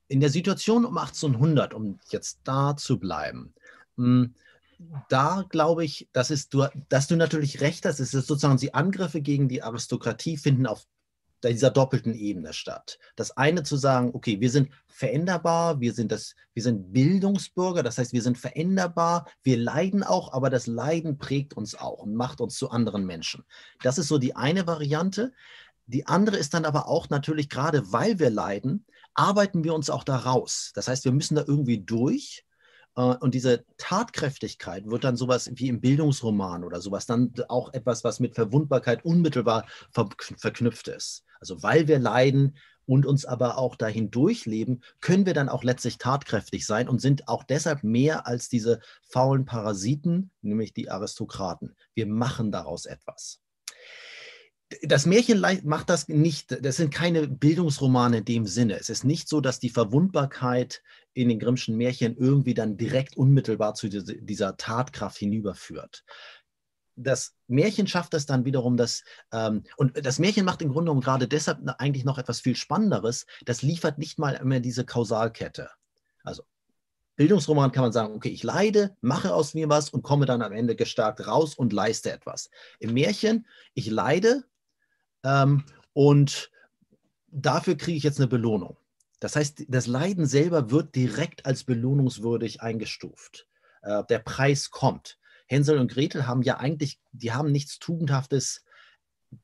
in der Situation um 1800, um jetzt da zu bleiben, hm, da glaube ich, dass, ist, du, dass du natürlich recht hast, es ist sozusagen die Angriffe gegen die Aristokratie finden auf dieser doppelten Ebene statt. Das eine zu sagen, okay, wir sind veränderbar, wir sind, das, wir sind Bildungsbürger, das heißt, wir sind veränderbar, wir leiden auch, aber das Leiden prägt uns auch und macht uns zu anderen Menschen. Das ist so die eine Variante. Die andere ist dann aber auch natürlich, gerade weil wir leiden, arbeiten wir uns auch da raus. Das heißt, wir müssen da irgendwie durch. Äh, und diese Tatkräftigkeit wird dann sowas wie im Bildungsroman oder sowas, dann auch etwas, was mit Verwundbarkeit unmittelbar verknüpft ist. Also weil wir leiden und uns aber auch dahin durchleben, können wir dann auch letztlich tatkräftig sein und sind auch deshalb mehr als diese faulen Parasiten, nämlich die Aristokraten. Wir machen daraus etwas. Das Märchen macht das nicht, das sind keine Bildungsromane in dem Sinne. Es ist nicht so, dass die Verwundbarkeit in den Grimmschen Märchen irgendwie dann direkt unmittelbar zu dieser Tatkraft hinüberführt das Märchen schafft es dann wiederum, dass, ähm, und das Märchen macht im Grunde genommen gerade deshalb eigentlich noch etwas viel Spannenderes, das liefert nicht mal immer diese Kausalkette. Also Bildungsroman kann man sagen, okay, ich leide, mache aus mir was und komme dann am Ende gestärkt raus und leiste etwas. Im Märchen, ich leide ähm, und dafür kriege ich jetzt eine Belohnung. Das heißt, das Leiden selber wird direkt als belohnungswürdig eingestuft. Äh, der Preis kommt. Hänsel und Gretel haben ja eigentlich, die haben nichts Tugendhaftes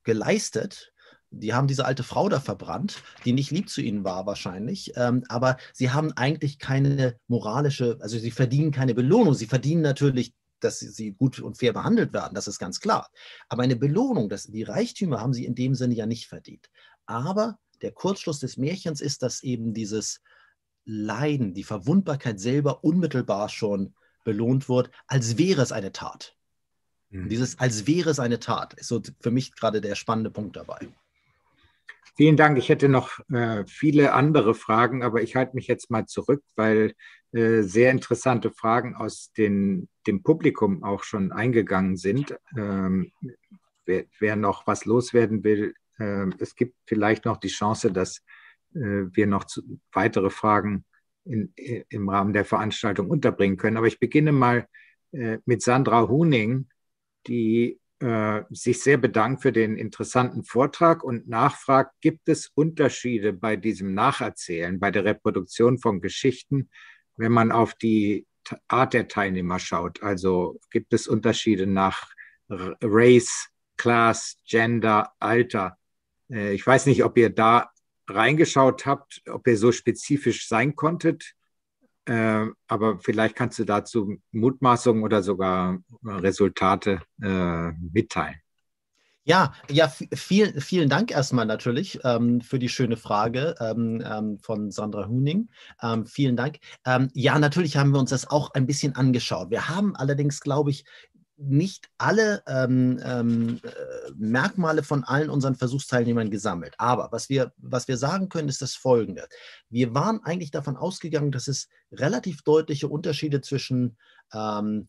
geleistet. Die haben diese alte Frau da verbrannt, die nicht lieb zu ihnen war wahrscheinlich. Ähm, aber sie haben eigentlich keine moralische, also sie verdienen keine Belohnung. Sie verdienen natürlich dass sie gut und fair behandelt werden, das ist ganz klar. Aber eine Belohnung, dass die Reichtümer haben sie in dem Sinne ja nicht verdient. Aber der Kurzschluss des Märchens ist, dass eben dieses Leiden, die Verwundbarkeit selber unmittelbar schon belohnt wird, als wäre es eine Tat. Mhm. Dieses als wäre es eine Tat ist so für mich gerade der spannende Punkt dabei. Vielen Dank. Ich hätte noch äh, viele andere Fragen, aber ich halte mich jetzt mal zurück, weil äh, sehr interessante Fragen aus den, dem Publikum auch schon eingegangen sind. Ähm, wer, wer, noch was loswerden will, äh, es gibt vielleicht noch die Chance, dass äh, wir noch zu, weitere Fragen in, im Rahmen der Veranstaltung unterbringen können. Aber ich beginne mal äh, mit Sandra Huning, die äh, sich sehr bedankt für den interessanten Vortrag und nachfragt, gibt es Unterschiede bei diesem Nacherzählen, bei der Reproduktion von Geschichten, wenn man auf die Art der Teilnehmer schaut? Also gibt es Unterschiede nach Race, Class, Gender, Alter? Äh, ich weiß nicht, ob ihr da reingeschaut habt, ob ihr so spezifisch sein konntet. Äh, aber vielleicht kannst du dazu Mutmaßungen oder sogar Resultate äh, mitteilen. Ja, ja, vielen, vielen Dank erstmal natürlich ähm, für die schöne Frage ähm, ähm, von Sandra Huning. Ähm, vielen Dank. Ähm, ja, natürlich haben wir uns das auch ein bisschen angeschaut. Wir haben allerdings, glaube ich, nicht alle ähm, ähm, äh, Merkmale von allen unseren Versuchsteilnehmern gesammelt. Aber was wir, was wir sagen können, ist das Folgende. Wir waren eigentlich davon ausgegangen, dass es relativ deutliche Unterschiede zwischen ähm,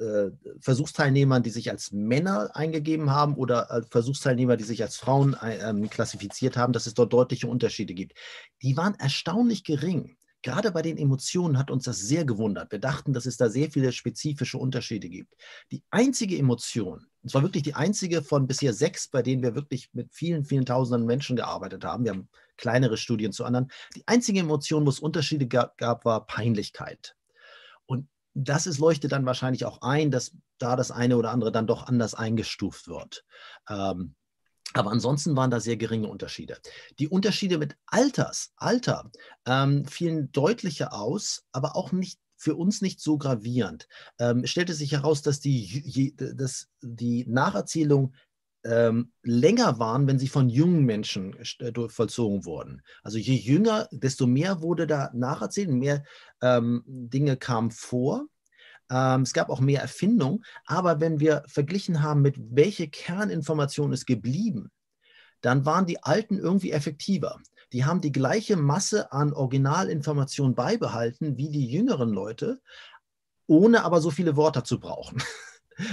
äh, Versuchsteilnehmern, die sich als Männer eingegeben haben oder äh, Versuchsteilnehmer, die sich als Frauen äh, ähm, klassifiziert haben, dass es dort deutliche Unterschiede gibt. Die waren erstaunlich gering gerade bei den Emotionen hat uns das sehr gewundert. Wir dachten, dass es da sehr viele spezifische Unterschiede gibt. Die einzige Emotion, und zwar wirklich die einzige von bisher sechs, bei denen wir wirklich mit vielen, vielen tausenden Menschen gearbeitet haben, wir haben kleinere Studien zu anderen, die einzige Emotion, wo es Unterschiede gab, war Peinlichkeit. Und das ist, leuchtet dann wahrscheinlich auch ein, dass da das eine oder andere dann doch anders eingestuft wird. Ähm, aber ansonsten waren da sehr geringe Unterschiede. Die Unterschiede mit Alters, Alter ähm, fielen deutlicher aus, aber auch nicht für uns nicht so gravierend. Ähm, stellte sich heraus, dass die, dass die Nacherzählung ähm, länger waren, wenn sie von jungen Menschen äh, vollzogen wurden. Also je jünger, desto mehr wurde da nacherzählt, mehr ähm, Dinge kamen vor. Ähm, es gab auch mehr Erfindung. Aber wenn wir verglichen haben, mit welche Kerninformation ist geblieben, dann waren die alten irgendwie effektiver. Die haben die gleiche Masse an Originalinformationen beibehalten wie die jüngeren Leute. ohne aber so viele Worte zu brauchen. [LAUGHS]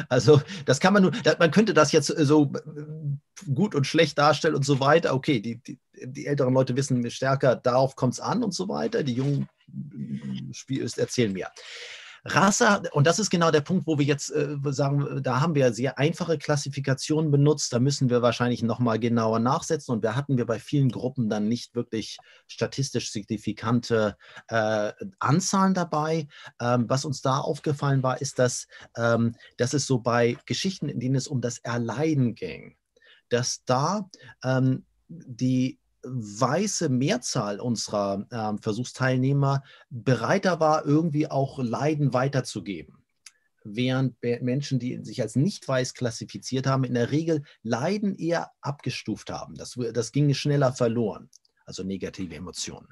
Also das kann man nur, man könnte das jetzt so äh, gut und schlecht darstellen und so weiter. Okay, die, die, die älteren Leute wissen stärker, darauf kommt es an und so weiter. Die jungen äh, erzählen mehr. Rasse, und das ist genau der Punkt, wo wir jetzt äh, sagen, da haben wir sehr einfache Klassifikationen benutzt, da müssen wir wahrscheinlich nochmal genauer nachsetzen und da hatten wir bei vielen Gruppen dann nicht wirklich statistisch signifikante äh, Anzahlen dabei. Ähm, was uns da aufgefallen war, ist, dass, ähm, dass es so bei Geschichten, in denen es um das Erleiden ging, dass da ähm, die weiße Mehrzahl unserer äh, Versuchsteilnehmer bereiter war, irgendwie auch Leiden weiterzugeben. Während Menschen, die sich als nicht weiß klassifiziert haben, in der Regel Leiden eher abgestuft haben. Das, das ging schneller verloren, also negative Emotionen.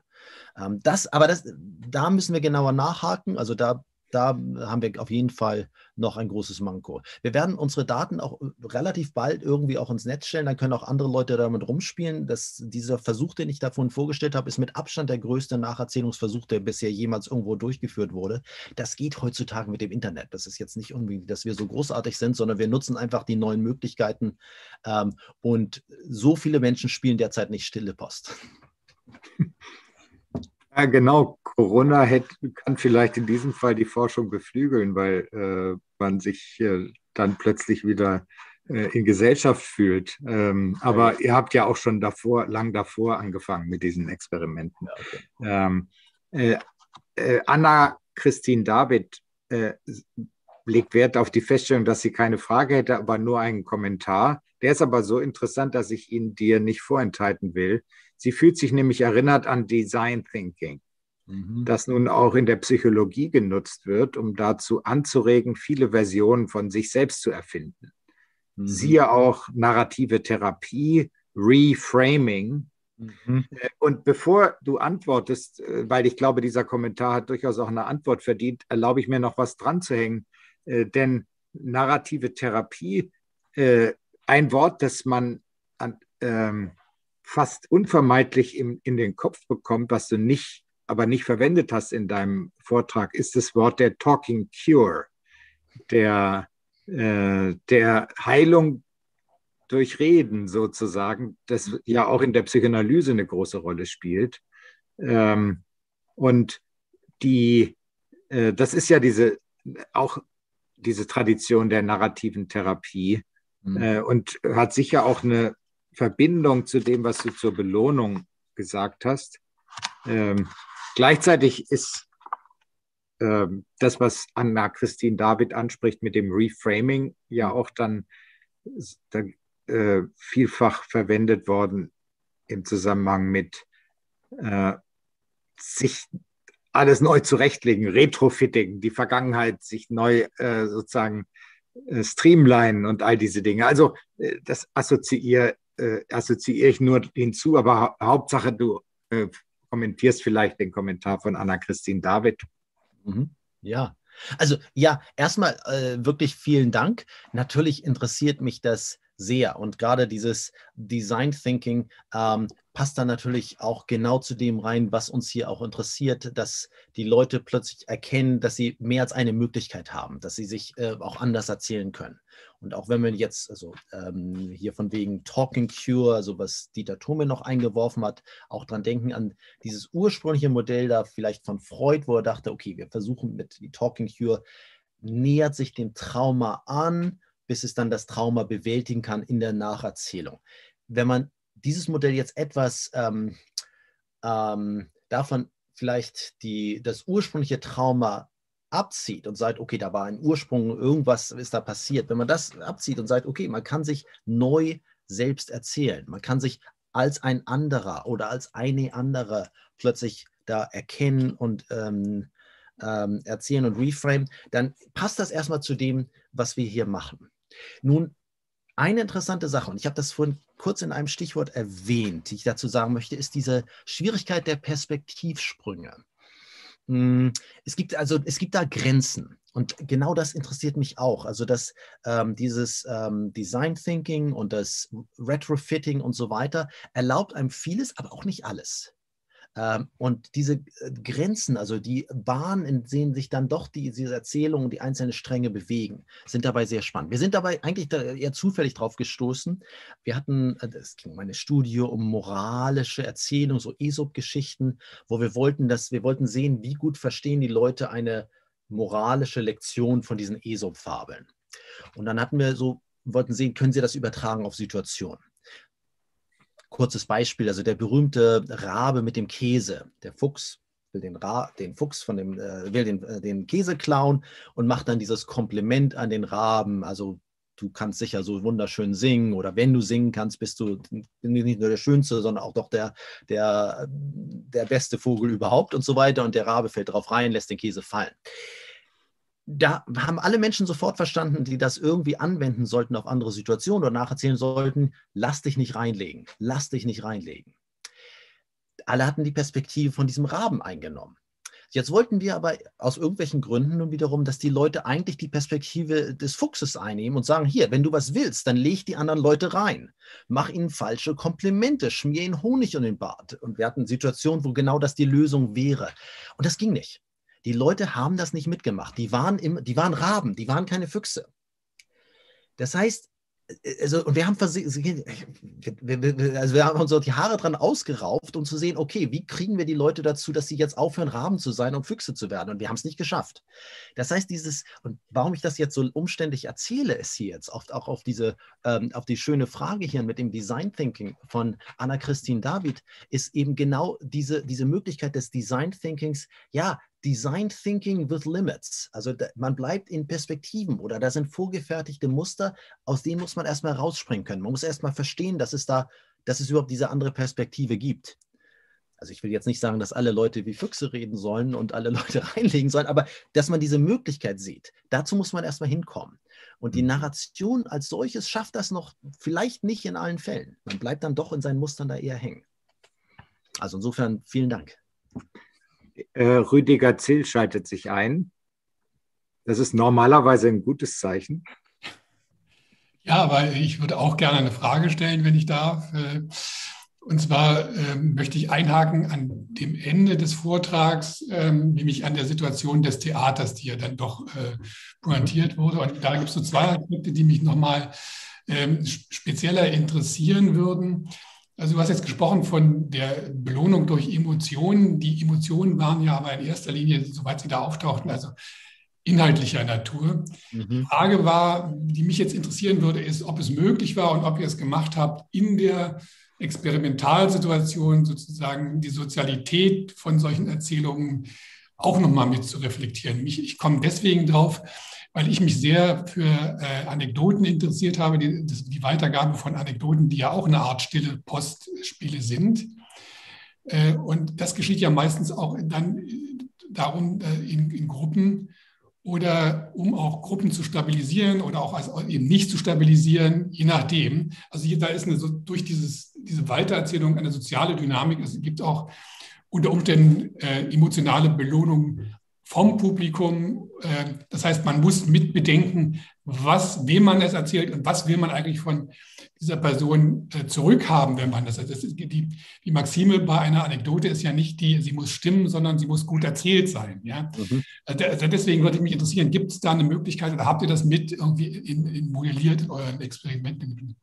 Ähm, das, aber das, da müssen wir genauer nachhaken. Also da da haben wir auf jeden Fall noch ein großes Manko. Wir werden unsere Daten auch äh, relativ bald irgendwie auch ins Netz stellen, dann können auch andere Leute damit rumspielen. Das, dieser Versuch, den ich davon vorgestellt habe, ist mit Abstand der größte Nacherzählungsversuch, der bisher jemals irgendwo durchgeführt wurde. Das geht heutzutage mit dem Internet. Das ist jetzt nicht irgendwie, dass wir so großartig sind, sondern wir nutzen einfach die neuen Möglichkeiten. Ähm, und so viele Menschen spielen derzeit nicht stille Post. [LAUGHS] Ja, genau. Corona hätte, kann vielleicht in diesem Fall die Forschung beflügeln, weil äh, man sich äh, dann plötzlich wieder äh, in Gesellschaft fühlt. Ähm, aber ihr habt ja auch schon davor, lang davor angefangen mit diesen Experimenten. Ja, okay. ähm, äh, äh, Anna Christine David äh, legt Wert auf die Feststellung, dass sie keine Frage hätte, aber nur einen Kommentar. Der ist aber so interessant, dass ich ihn dir nicht vorenthalten will. Sie fühlt sich nämlich erinnert an Design Thinking, mhm. das nun auch in der Psychologie genutzt wird, um dazu anzuregen, viele Versionen von sich selbst zu erfinden. Mhm. Siehe auch narrative Therapie, Reframing. Mhm. Äh, und bevor du antwortest, äh, weil ich glaube, dieser Kommentar hat durchaus auch eine Antwort verdient, erlaube ich mir noch was dran zu hängen. Äh, denn narrative Therapie, ein Wort, das man an, ähm, fast unvermeidlich im, in den Kopf bekommt, was du nicht, aber nicht verwendet hast in deinem Vortrag, ist das Wort der Talking Cure, der, äh, der Heilung durch Reden sozusagen, das ja auch in der Psychoanalyse eine große Rolle spielt. Ähm, und die, äh, das ist ja diese, auch diese Tradition der narrativen Therapie mhm. äh, und hat sicher auch eine Verbindung zu dem, was du zur Belohnung gesagt hast. Ähm, gleichzeitig ist ähm, das, was Anna-Christine David anspricht mit dem Reframing, ja auch dann, dann äh, vielfach verwendet worden im Zusammenhang mit äh, sich alles neu zurechtlegen, Retrofitting, die Vergangenheit sich neu äh, sozusagen äh, streamlinen und all diese Dinge. Also äh, das assoziiere äh, assoziiere ich nur hinzu, aber ha Hauptsache du äh, kommentierst vielleicht den Kommentar von Anna-Christine David. Mhm. Ja, also ja, erstmal äh, wirklich vielen Dank. Natürlich interessiert mich das sehr. Und gerade dieses Design Thinking ähm, passt dann natürlich auch genau zu dem rein, was uns hier auch interessiert, dass die Leute plötzlich erkennen, dass sie mehr als eine Möglichkeit haben, dass sie sich äh, auch anders erzählen können. Und auch wenn wir jetzt, also ähm, hier von wegen Talking Cure, also was Dieter Thome noch eingeworfen hat, auch dran denken an dieses ursprüngliche Modell da vielleicht von Freud, wo er dachte, okay, wir versuchen mit die Talking Cure, nähert sich dem Trauma an, bis es dann das Trauma bewältigen kann in der Nacherzählung. Wenn man dieses Modell jetzt etwas ähm, ähm, davon vielleicht die, das ursprüngliche Trauma abzieht und sagt, okay, da war ein Ursprung, irgendwas ist da passiert. Wenn man das abzieht und sagt, okay, man kann sich neu selbst erzählen, man kann sich als ein anderer oder als eine andere plötzlich da erkennen und ähm, ähm, erzählen und reframe, dann passt das erstmal zu dem, was wir hier machen. Nun, eine interessante Sache, und ich habe das vorhin kurz in einem Stichwort erwähnt, die ich dazu sagen möchte, ist diese Schwierigkeit der Perspektivsprünge. Hm, es gibt also, es gibt da Grenzen. Und genau das interessiert mich auch. Also dass ähm, dieses ähm, Design Thinking und das Retrofitting und so weiter erlaubt einem vieles, aber auch nicht alles. Ähm, und diese äh, Grenzen, also die Bahnen, in denen sich dann doch die, diese Erzählungen, die einzelnen Stränge bewegen, sind dabei sehr spannend. Wir sind dabei eigentlich eher zufällig drauf gestoßen. Wir hatten, äh, es ging meine Studie um moralische Erzählungen, so Aesop-Geschichten, wo wir wollten, dass wir wollten sehen, wie gut verstehen die Leute eine moralische Lektion von diesen Aesop-Fabeln. Und dann hatten wir so, wollten sehen, können sie das übertragen auf Situationen. Kurzes Beispiel, also der berühmte Rabe mit dem Käse. Der Fuchs will den, Ra den Fuchs von dem, äh, will den, äh, den Käse klauen und macht dann dieses Kompliment an den Raben. Also du kannst sicher so wunderschön singen oder wenn du singen kannst, bist du nicht nur der Schönste, sondern auch doch der, der, der beste Vogel überhaupt und so weiter. Und der Rabe fällt drauf rein, lässt den Käse fallen da haben alle Menschen sofort verstanden, die das irgendwie anwenden sollten auf andere Situationen oder nacherzählen sollten, lass dich nicht reinlegen, lass dich nicht reinlegen. Alle hatten die Perspektive von diesem Raben eingenommen. Jetzt wollten wir aber aus irgendwelchen Gründen nun wiederum, dass die Leute eigentlich die Perspektive des Fuchses einnehmen und sagen, hier, wenn du was willst, dann leg die anderen Leute rein. Mach ihnen falsche Komplimente, schmier ihnen Honig um den Bart. Und wir hatten Situationen, wo genau das die Lösung wäre. Und das ging nicht. Die Leute haben das nicht mitgemacht. Die waren, im, die waren Raben, die waren keine Füchse. Das heißt, also, und wir haben also wir haben uns die Haare dran ausgerauft, um zu sehen, okay, wie kriegen wir die Leute dazu, dass sie jetzt aufhören, Raben zu sein und Füchse zu werden? Und wir haben es nicht geschafft. Das heißt, dieses, und warum ich das jetzt so umständlich erzähle, ist hier jetzt auch, auch auf diese, ähm, auf die schöne Frage hier mit dem Design Thinking von Anna-Christine David, ist eben genau diese, diese Möglichkeit des Design Thinkings, ja, Design Thinking with Limits. Also da, man bleibt in Perspektiven oder da sind vorgefertigte Muster, aus denen muss man erstmal rausspringen können. Man muss erstmal verstehen, dass es da, dass es überhaupt diese andere Perspektive gibt. Also ich will jetzt nicht sagen, dass alle Leute wie Füchse reden sollen und alle [LAUGHS] Leute reinlegen sollen, aber dass man diese Möglichkeit sieht, dazu muss man erstmal hinkommen. Und die mhm. Narration als solches schafft das noch vielleicht nicht in allen Fällen. Man bleibt dann doch in seinen Mustern da eher hängen. Also insofern vielen Dank. Äh, Rüdiger Zill schaltet sich ein. Das ist normalerweise ein gutes Zeichen. Ja, weil ich würde auch gerne eine Frage stellen, wenn ich darf. Äh, und zwar ähm, möchte ich einhaken an dem Ende des Vortrags, ähm, nämlich an der Situation des Theaters, die ja dann doch äh, pointiert wurde. Und da gibt es so zwei Aspekte, die mich nochmal ähm, spezieller interessieren würden. Also du hast jetzt gesprochen von der Belohnung durch Emotionen. Die Emotionen waren ja aber in erster Linie, soweit sie da auftauchten, also inhaltlicher Natur. Mhm. Die Frage war, die mich jetzt interessieren würde, ist, ob es möglich war und ob ihr es gemacht habt, in der Experimentalsituation sozusagen die Sozialität von solchen Erzählungen auch nochmal mit zu reflektieren. Ich, ich komme deswegen drauf, weil ich mich sehr für äh, Anekdoten interessiert habe, die, die, Weitergabe von Anekdoten, die ja auch eine Art stille Postspiele sind. Äh, und das geschieht ja meistens auch dann äh, darum äh, in, in, Gruppen oder um auch Gruppen zu stabilisieren oder auch als, eben nicht zu stabilisieren, je nachdem. Also hier, da ist eine, so, durch dieses, diese Weitererzählung eine soziale Dynamik. Es gibt auch unter Umständen äh, emotionale Belohnung vom Publikum. Äh, das heißt, man muss mitbedenken, was, wem man es erzählt und was will man eigentlich von dieser Person äh, zurückhaben, wenn man das. das die, die Maxime bei einer Anekdote ist ja nicht die, sie muss stimmen, sondern sie muss gut erzählt sein. Ja? Mhm. Also deswegen würde mich interessieren, gibt es da eine Möglichkeit oder habt ihr das mit irgendwie in, in modelliert in euren Experimenten?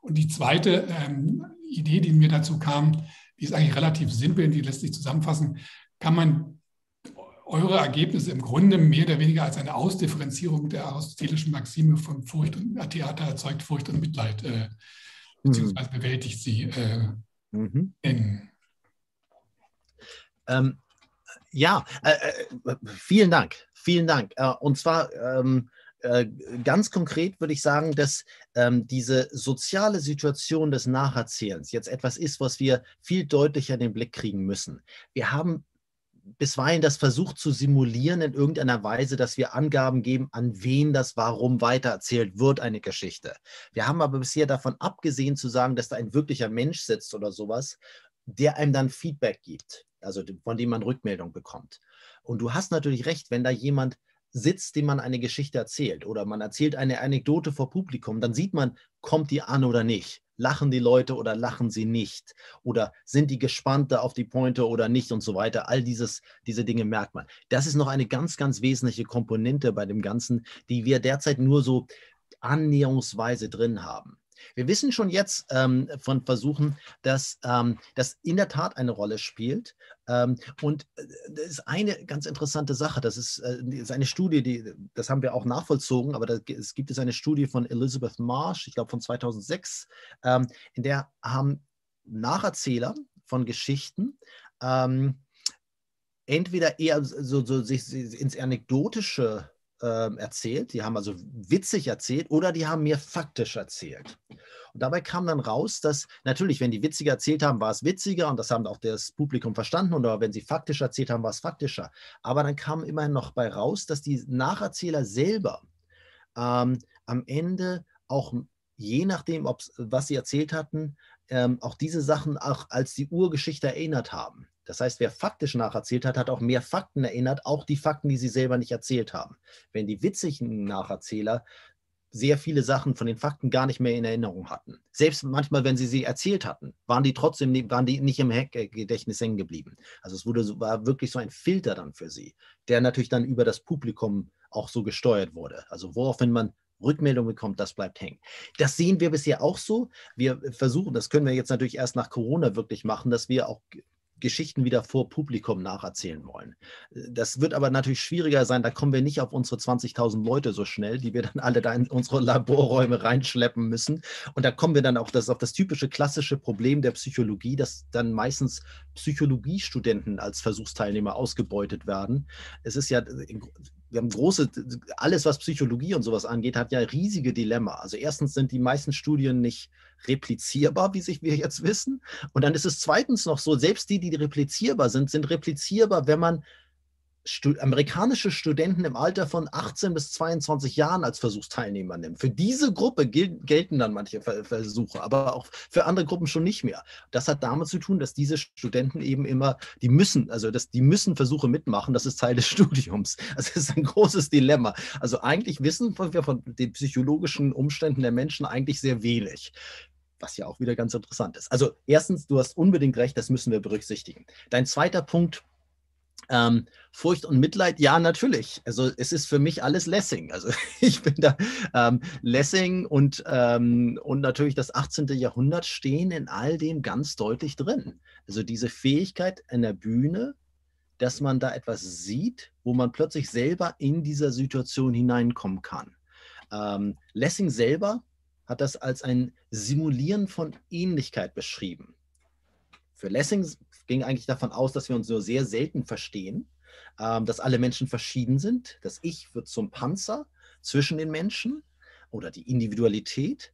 Und die zweite ähm, Idee, die mir dazu kam, die ist eigentlich relativ simpel, die lässt sich zusammenfassen. Kann man eure Ergebnisse im Grunde mehr oder weniger als eine Ausdifferenzierung der aristotelischen Maxime von Furcht und Theater erzeugt Furcht und Mitleid, äh, beziehungsweise bewältigt sie, äh, mhm. nennen. Ähm, ja, äh, äh, vielen Dank, vielen Dank. Äh, und zwar ähm, äh, ganz konkret würde ich sagen, dass ähm, diese soziale Situation des Nacherzählens jetzt etwas ist, was wir viel deutlicher in den Blick kriegen müssen. Wir haben bisweilen das versucht zu simulieren in irgendeiner Weise, dass wir Angaben geben, an wen das warum weitererzählt wird, eine Geschichte. Wir haben aber bisher davon abgesehen zu sagen, dass da ein wirklicher Mensch sitzt oder sowas, der einem dann Feedback gibt, also von dem man Rückmeldung bekommt. Und du hast natürlich recht, wenn da jemand sitzt, dem man eine Geschichte erzählt oder man erzählt eine Anekdote vor Publikum, dann sieht man, kommt die an oder nicht. Lachen die Leute oder lachen sie nicht? Oder sind die gespannt auf die Pointe oder nicht und so weiter? All dieses, diese Dinge merkt man. Das ist noch eine ganz, ganz wesentliche Komponente bei dem Ganzen, die wir derzeit nur so annäherungsweise drin haben. Wir wissen schon jetzt ähm, von Versuchen, dass ähm, das in der Tat eine Rolle spielt. Ähm, und äh, das ist eine ganz interessante Sache. Das ist, äh, ist, eine Studie, die, das haben wir auch nachvollzogen, aber da, es gibt es eine Studie von Elizabeth Marsh, ich glaube von 2006, ähm, in der haben Nacherzähler von Geschichten ähm, entweder eher so, so sich ins Anekdotische äh, erzählt, die haben also witzig erzählt oder die haben mir faktisch erzählt. Und dabei kam dann raus, dass natürlich, wenn die witziger erzählt haben, war es witziger und das haben auch das Publikum verstanden. Oder wenn sie faktisch erzählt haben, war es faktischer. Aber dann kam immerhin noch bei raus, dass die Nacherzähler selber ähm, am Ende auch je nachdem, was sie erzählt hatten, ähm, auch diese Sachen auch als die Urgeschichte erinnert haben. Das heißt, wer faktisch nacherzählt hat, hat auch mehr Fakten erinnert, auch die Fakten, die sie selber nicht erzählt haben. Wenn die witzigen Nacherzähler sehr viele Sachen von den Fakten gar nicht mehr in Erinnerung hatten. Selbst manchmal, wenn sie sie erzählt hatten, waren die trotzdem waren die nicht im Gedächtnis hängen geblieben. Also es wurde, war wirklich so ein Filter dann für sie, der natürlich dann über das Publikum auch so gesteuert wurde. Also woraufhin man Rückmeldung bekommt, das bleibt hängen. Das sehen wir bisher auch so. Wir versuchen, das können wir jetzt natürlich erst nach Corona wirklich machen, dass wir auch Geschichten wieder vor Publikum nacherzählen wollen. Das wird aber natürlich schwieriger sein, da kommen wir nicht auf unsere 20.000 Leute so schnell, die wir dann alle da in unsere Laborräume reinschleppen müssen. Und da kommen wir dann auch das, auf das typische klassische Problem der Psychologie, dass dann meistens Psychologiestudenten als Versuchsteilnehmer ausgebeutet werden. Es ist ja wir haben große, alles was Psychologie und sowas angeht, hat ja riesige Dilemma. Also erstens sind die meisten Studien nicht replizierbar, wie sich wir jetzt wissen. Und dann ist es zweitens noch so, selbst die, die replizierbar sind, sind replizierbar, wenn man Stud amerikanische Studenten im Alter von 18 bis 22 Jahren als Versuchsteilnehmer nimmt. Für diese Gruppe gel gelten dann manche Versuche, aber auch für andere Gruppen schon nicht mehr. Das hat damit zu tun, dass diese Studenten eben immer, die müssen, also das, die müssen Versuche mitmachen, das ist Teil des [LAUGHS] Studiums. Also es ist ein großes Dilemma. Also eigentlich wissen wir von den psychologischen Umständen der Menschen eigentlich sehr wenig was ja auch wieder ganz interessant ist. Also erstens, du hast unbedingt recht, das müssen wir berücksichtigen. Dein zweiter Punkt, ähm, Furcht und Mitleid, ja, natürlich. Also es ist für mich alles Lessing. Also [LAUGHS] ich bin da ähm, Lessing und, ähm, und natürlich das 18. Jahrhundert stehen in all dem ganz deutlich drin. Also diese Fähigkeit in der Bühne, dass man da etwas sieht, wo man plötzlich selber in dieser Situation hineinkommen kann. Ähm, Lessing selber hat das als ein Simulieren von Ähnlichkeit beschrieben. Für Lessing ging eigentlich davon aus, dass wir uns nur sehr selten verstehen, ähm, dass alle Menschen verschieden sind. Das Ich wird zum Panzer zwischen den Menschen oder die Individualität,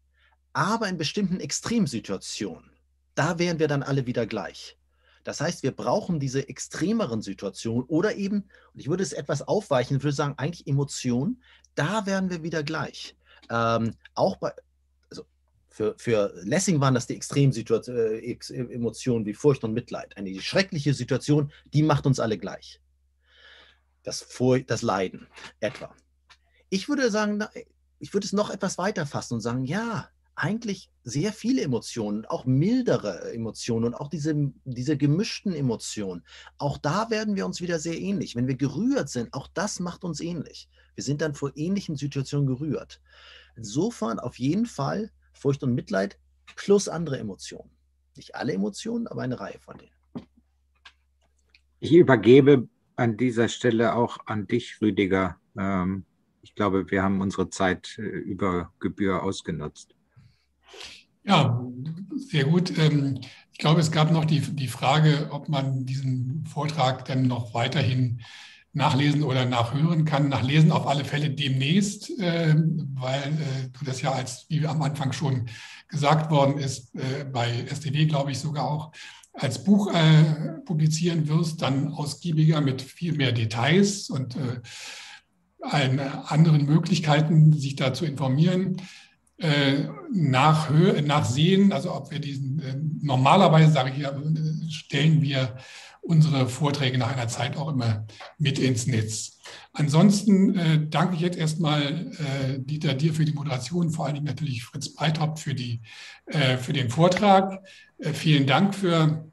aber in bestimmten Extremsituationen, da wären wir dann alle wieder gleich. Das heißt, wir brauchen diese extremeren Situationen oder eben, und ich würde es etwas aufweichen, würde sagen, eigentlich Emotionen, da wären wir wieder gleich. Ähm, auch bei, für, für Lessing waren das die Extremsituationen, äh, Emotionen wie Furcht und Mitleid. Eine schreckliche Situation, die macht uns alle gleich. Das, Furcht, das Leiden etwa. Ich würde sagen, ich würde es noch etwas weiter fassen und sagen, ja, eigentlich sehr viele Emotionen, auch mildere Emotionen und auch diese, diese gemischten Emotionen. Auch da werden wir uns wieder sehr ähnlich. Wenn wir gerührt sind, auch das macht uns ähnlich. Wir sind dann vor ähnlichen Situationen gerührt. Insofern auf jeden Fall Furcht und Mitleid plus andere Emotionen. Nicht alle Emotionen, aber eine Reihe von denen. Ich übergebe an dieser Stelle auch an dich, Rüdiger. Ähm, ich glaube, wir haben unsere Zeit äh, über Gebühr ausgenutzt. Ja, sehr gut. Ähm, ich glaube, es gab noch die, die Frage, ob man diesen Vortrag dann noch weiterhin nachlesen oder nachhören kann. Nachlesen auf alle Fälle demnächst, äh, weil äh, du das ja als, wie am Anfang schon gesagt worden ist, äh, bei STD, glaube ich, sogar auch als Buch äh, publizieren wirst, dann ausgiebiger mit viel mehr Details und äh, allen anderen Möglichkeiten, sich da zu informieren. Äh, nachsehen, also ob wir diesen, normalerweise sage ich ja, stellen wir unsere Vorträge nach einer Zeit auch immer mit ins Netz. Ansonsten äh, danke ich jetzt erstmal äh, Dieter dir für die Moderation, vor allen Dingen natürlich Fritz Breithaupt für, die, äh, für den Vortrag. Äh, vielen Dank für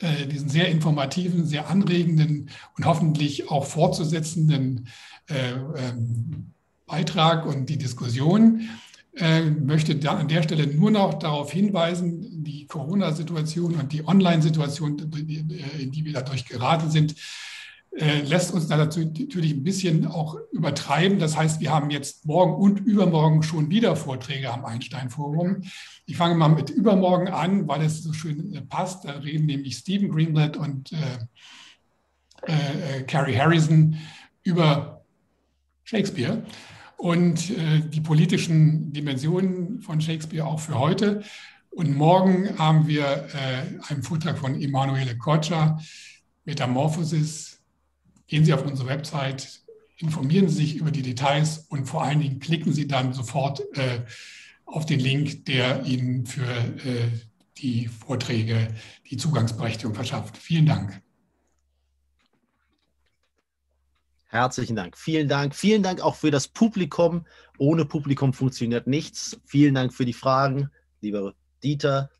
äh, diesen sehr informativen, sehr anregenden und hoffentlich auch fortzusetzenden äh, ähm, Beitrag und die Diskussion. Äh, möchte da an der Stelle nur noch darauf hinweisen, die Corona-Situation und die Online-Situation, in die wir dadurch geraten sind, äh, lässt uns da natürlich ein bisschen auch übertreiben. Das heißt, wir haben jetzt morgen und übermorgen schon wieder Vorträge am Einstein-Forum. Ich fange mal mit übermorgen an, weil es so schön äh, passt. Da reden nämlich Stephen Greenblatt und äh, äh, Carrie Harrison über Shakespeare und äh, die politischen Dimensionen von Shakespeare auch für heute. Und morgen haben wir äh, einen Vortrag von Emanuele Koccia, Metamorphosis. Gehen Sie auf unsere Website, informieren Sie sich über die Details und vor allen Dingen klicken Sie dann sofort äh, auf den Link, der Ihnen für äh, die Vorträge die Zugangsberechtigung verschafft. Vielen Dank. Herzlichen Dank. Vielen Dank. Vielen Dank auch für das Publikum. Ohne Publikum funktioniert nichts. Vielen Dank für die Fragen, lieber Dieter,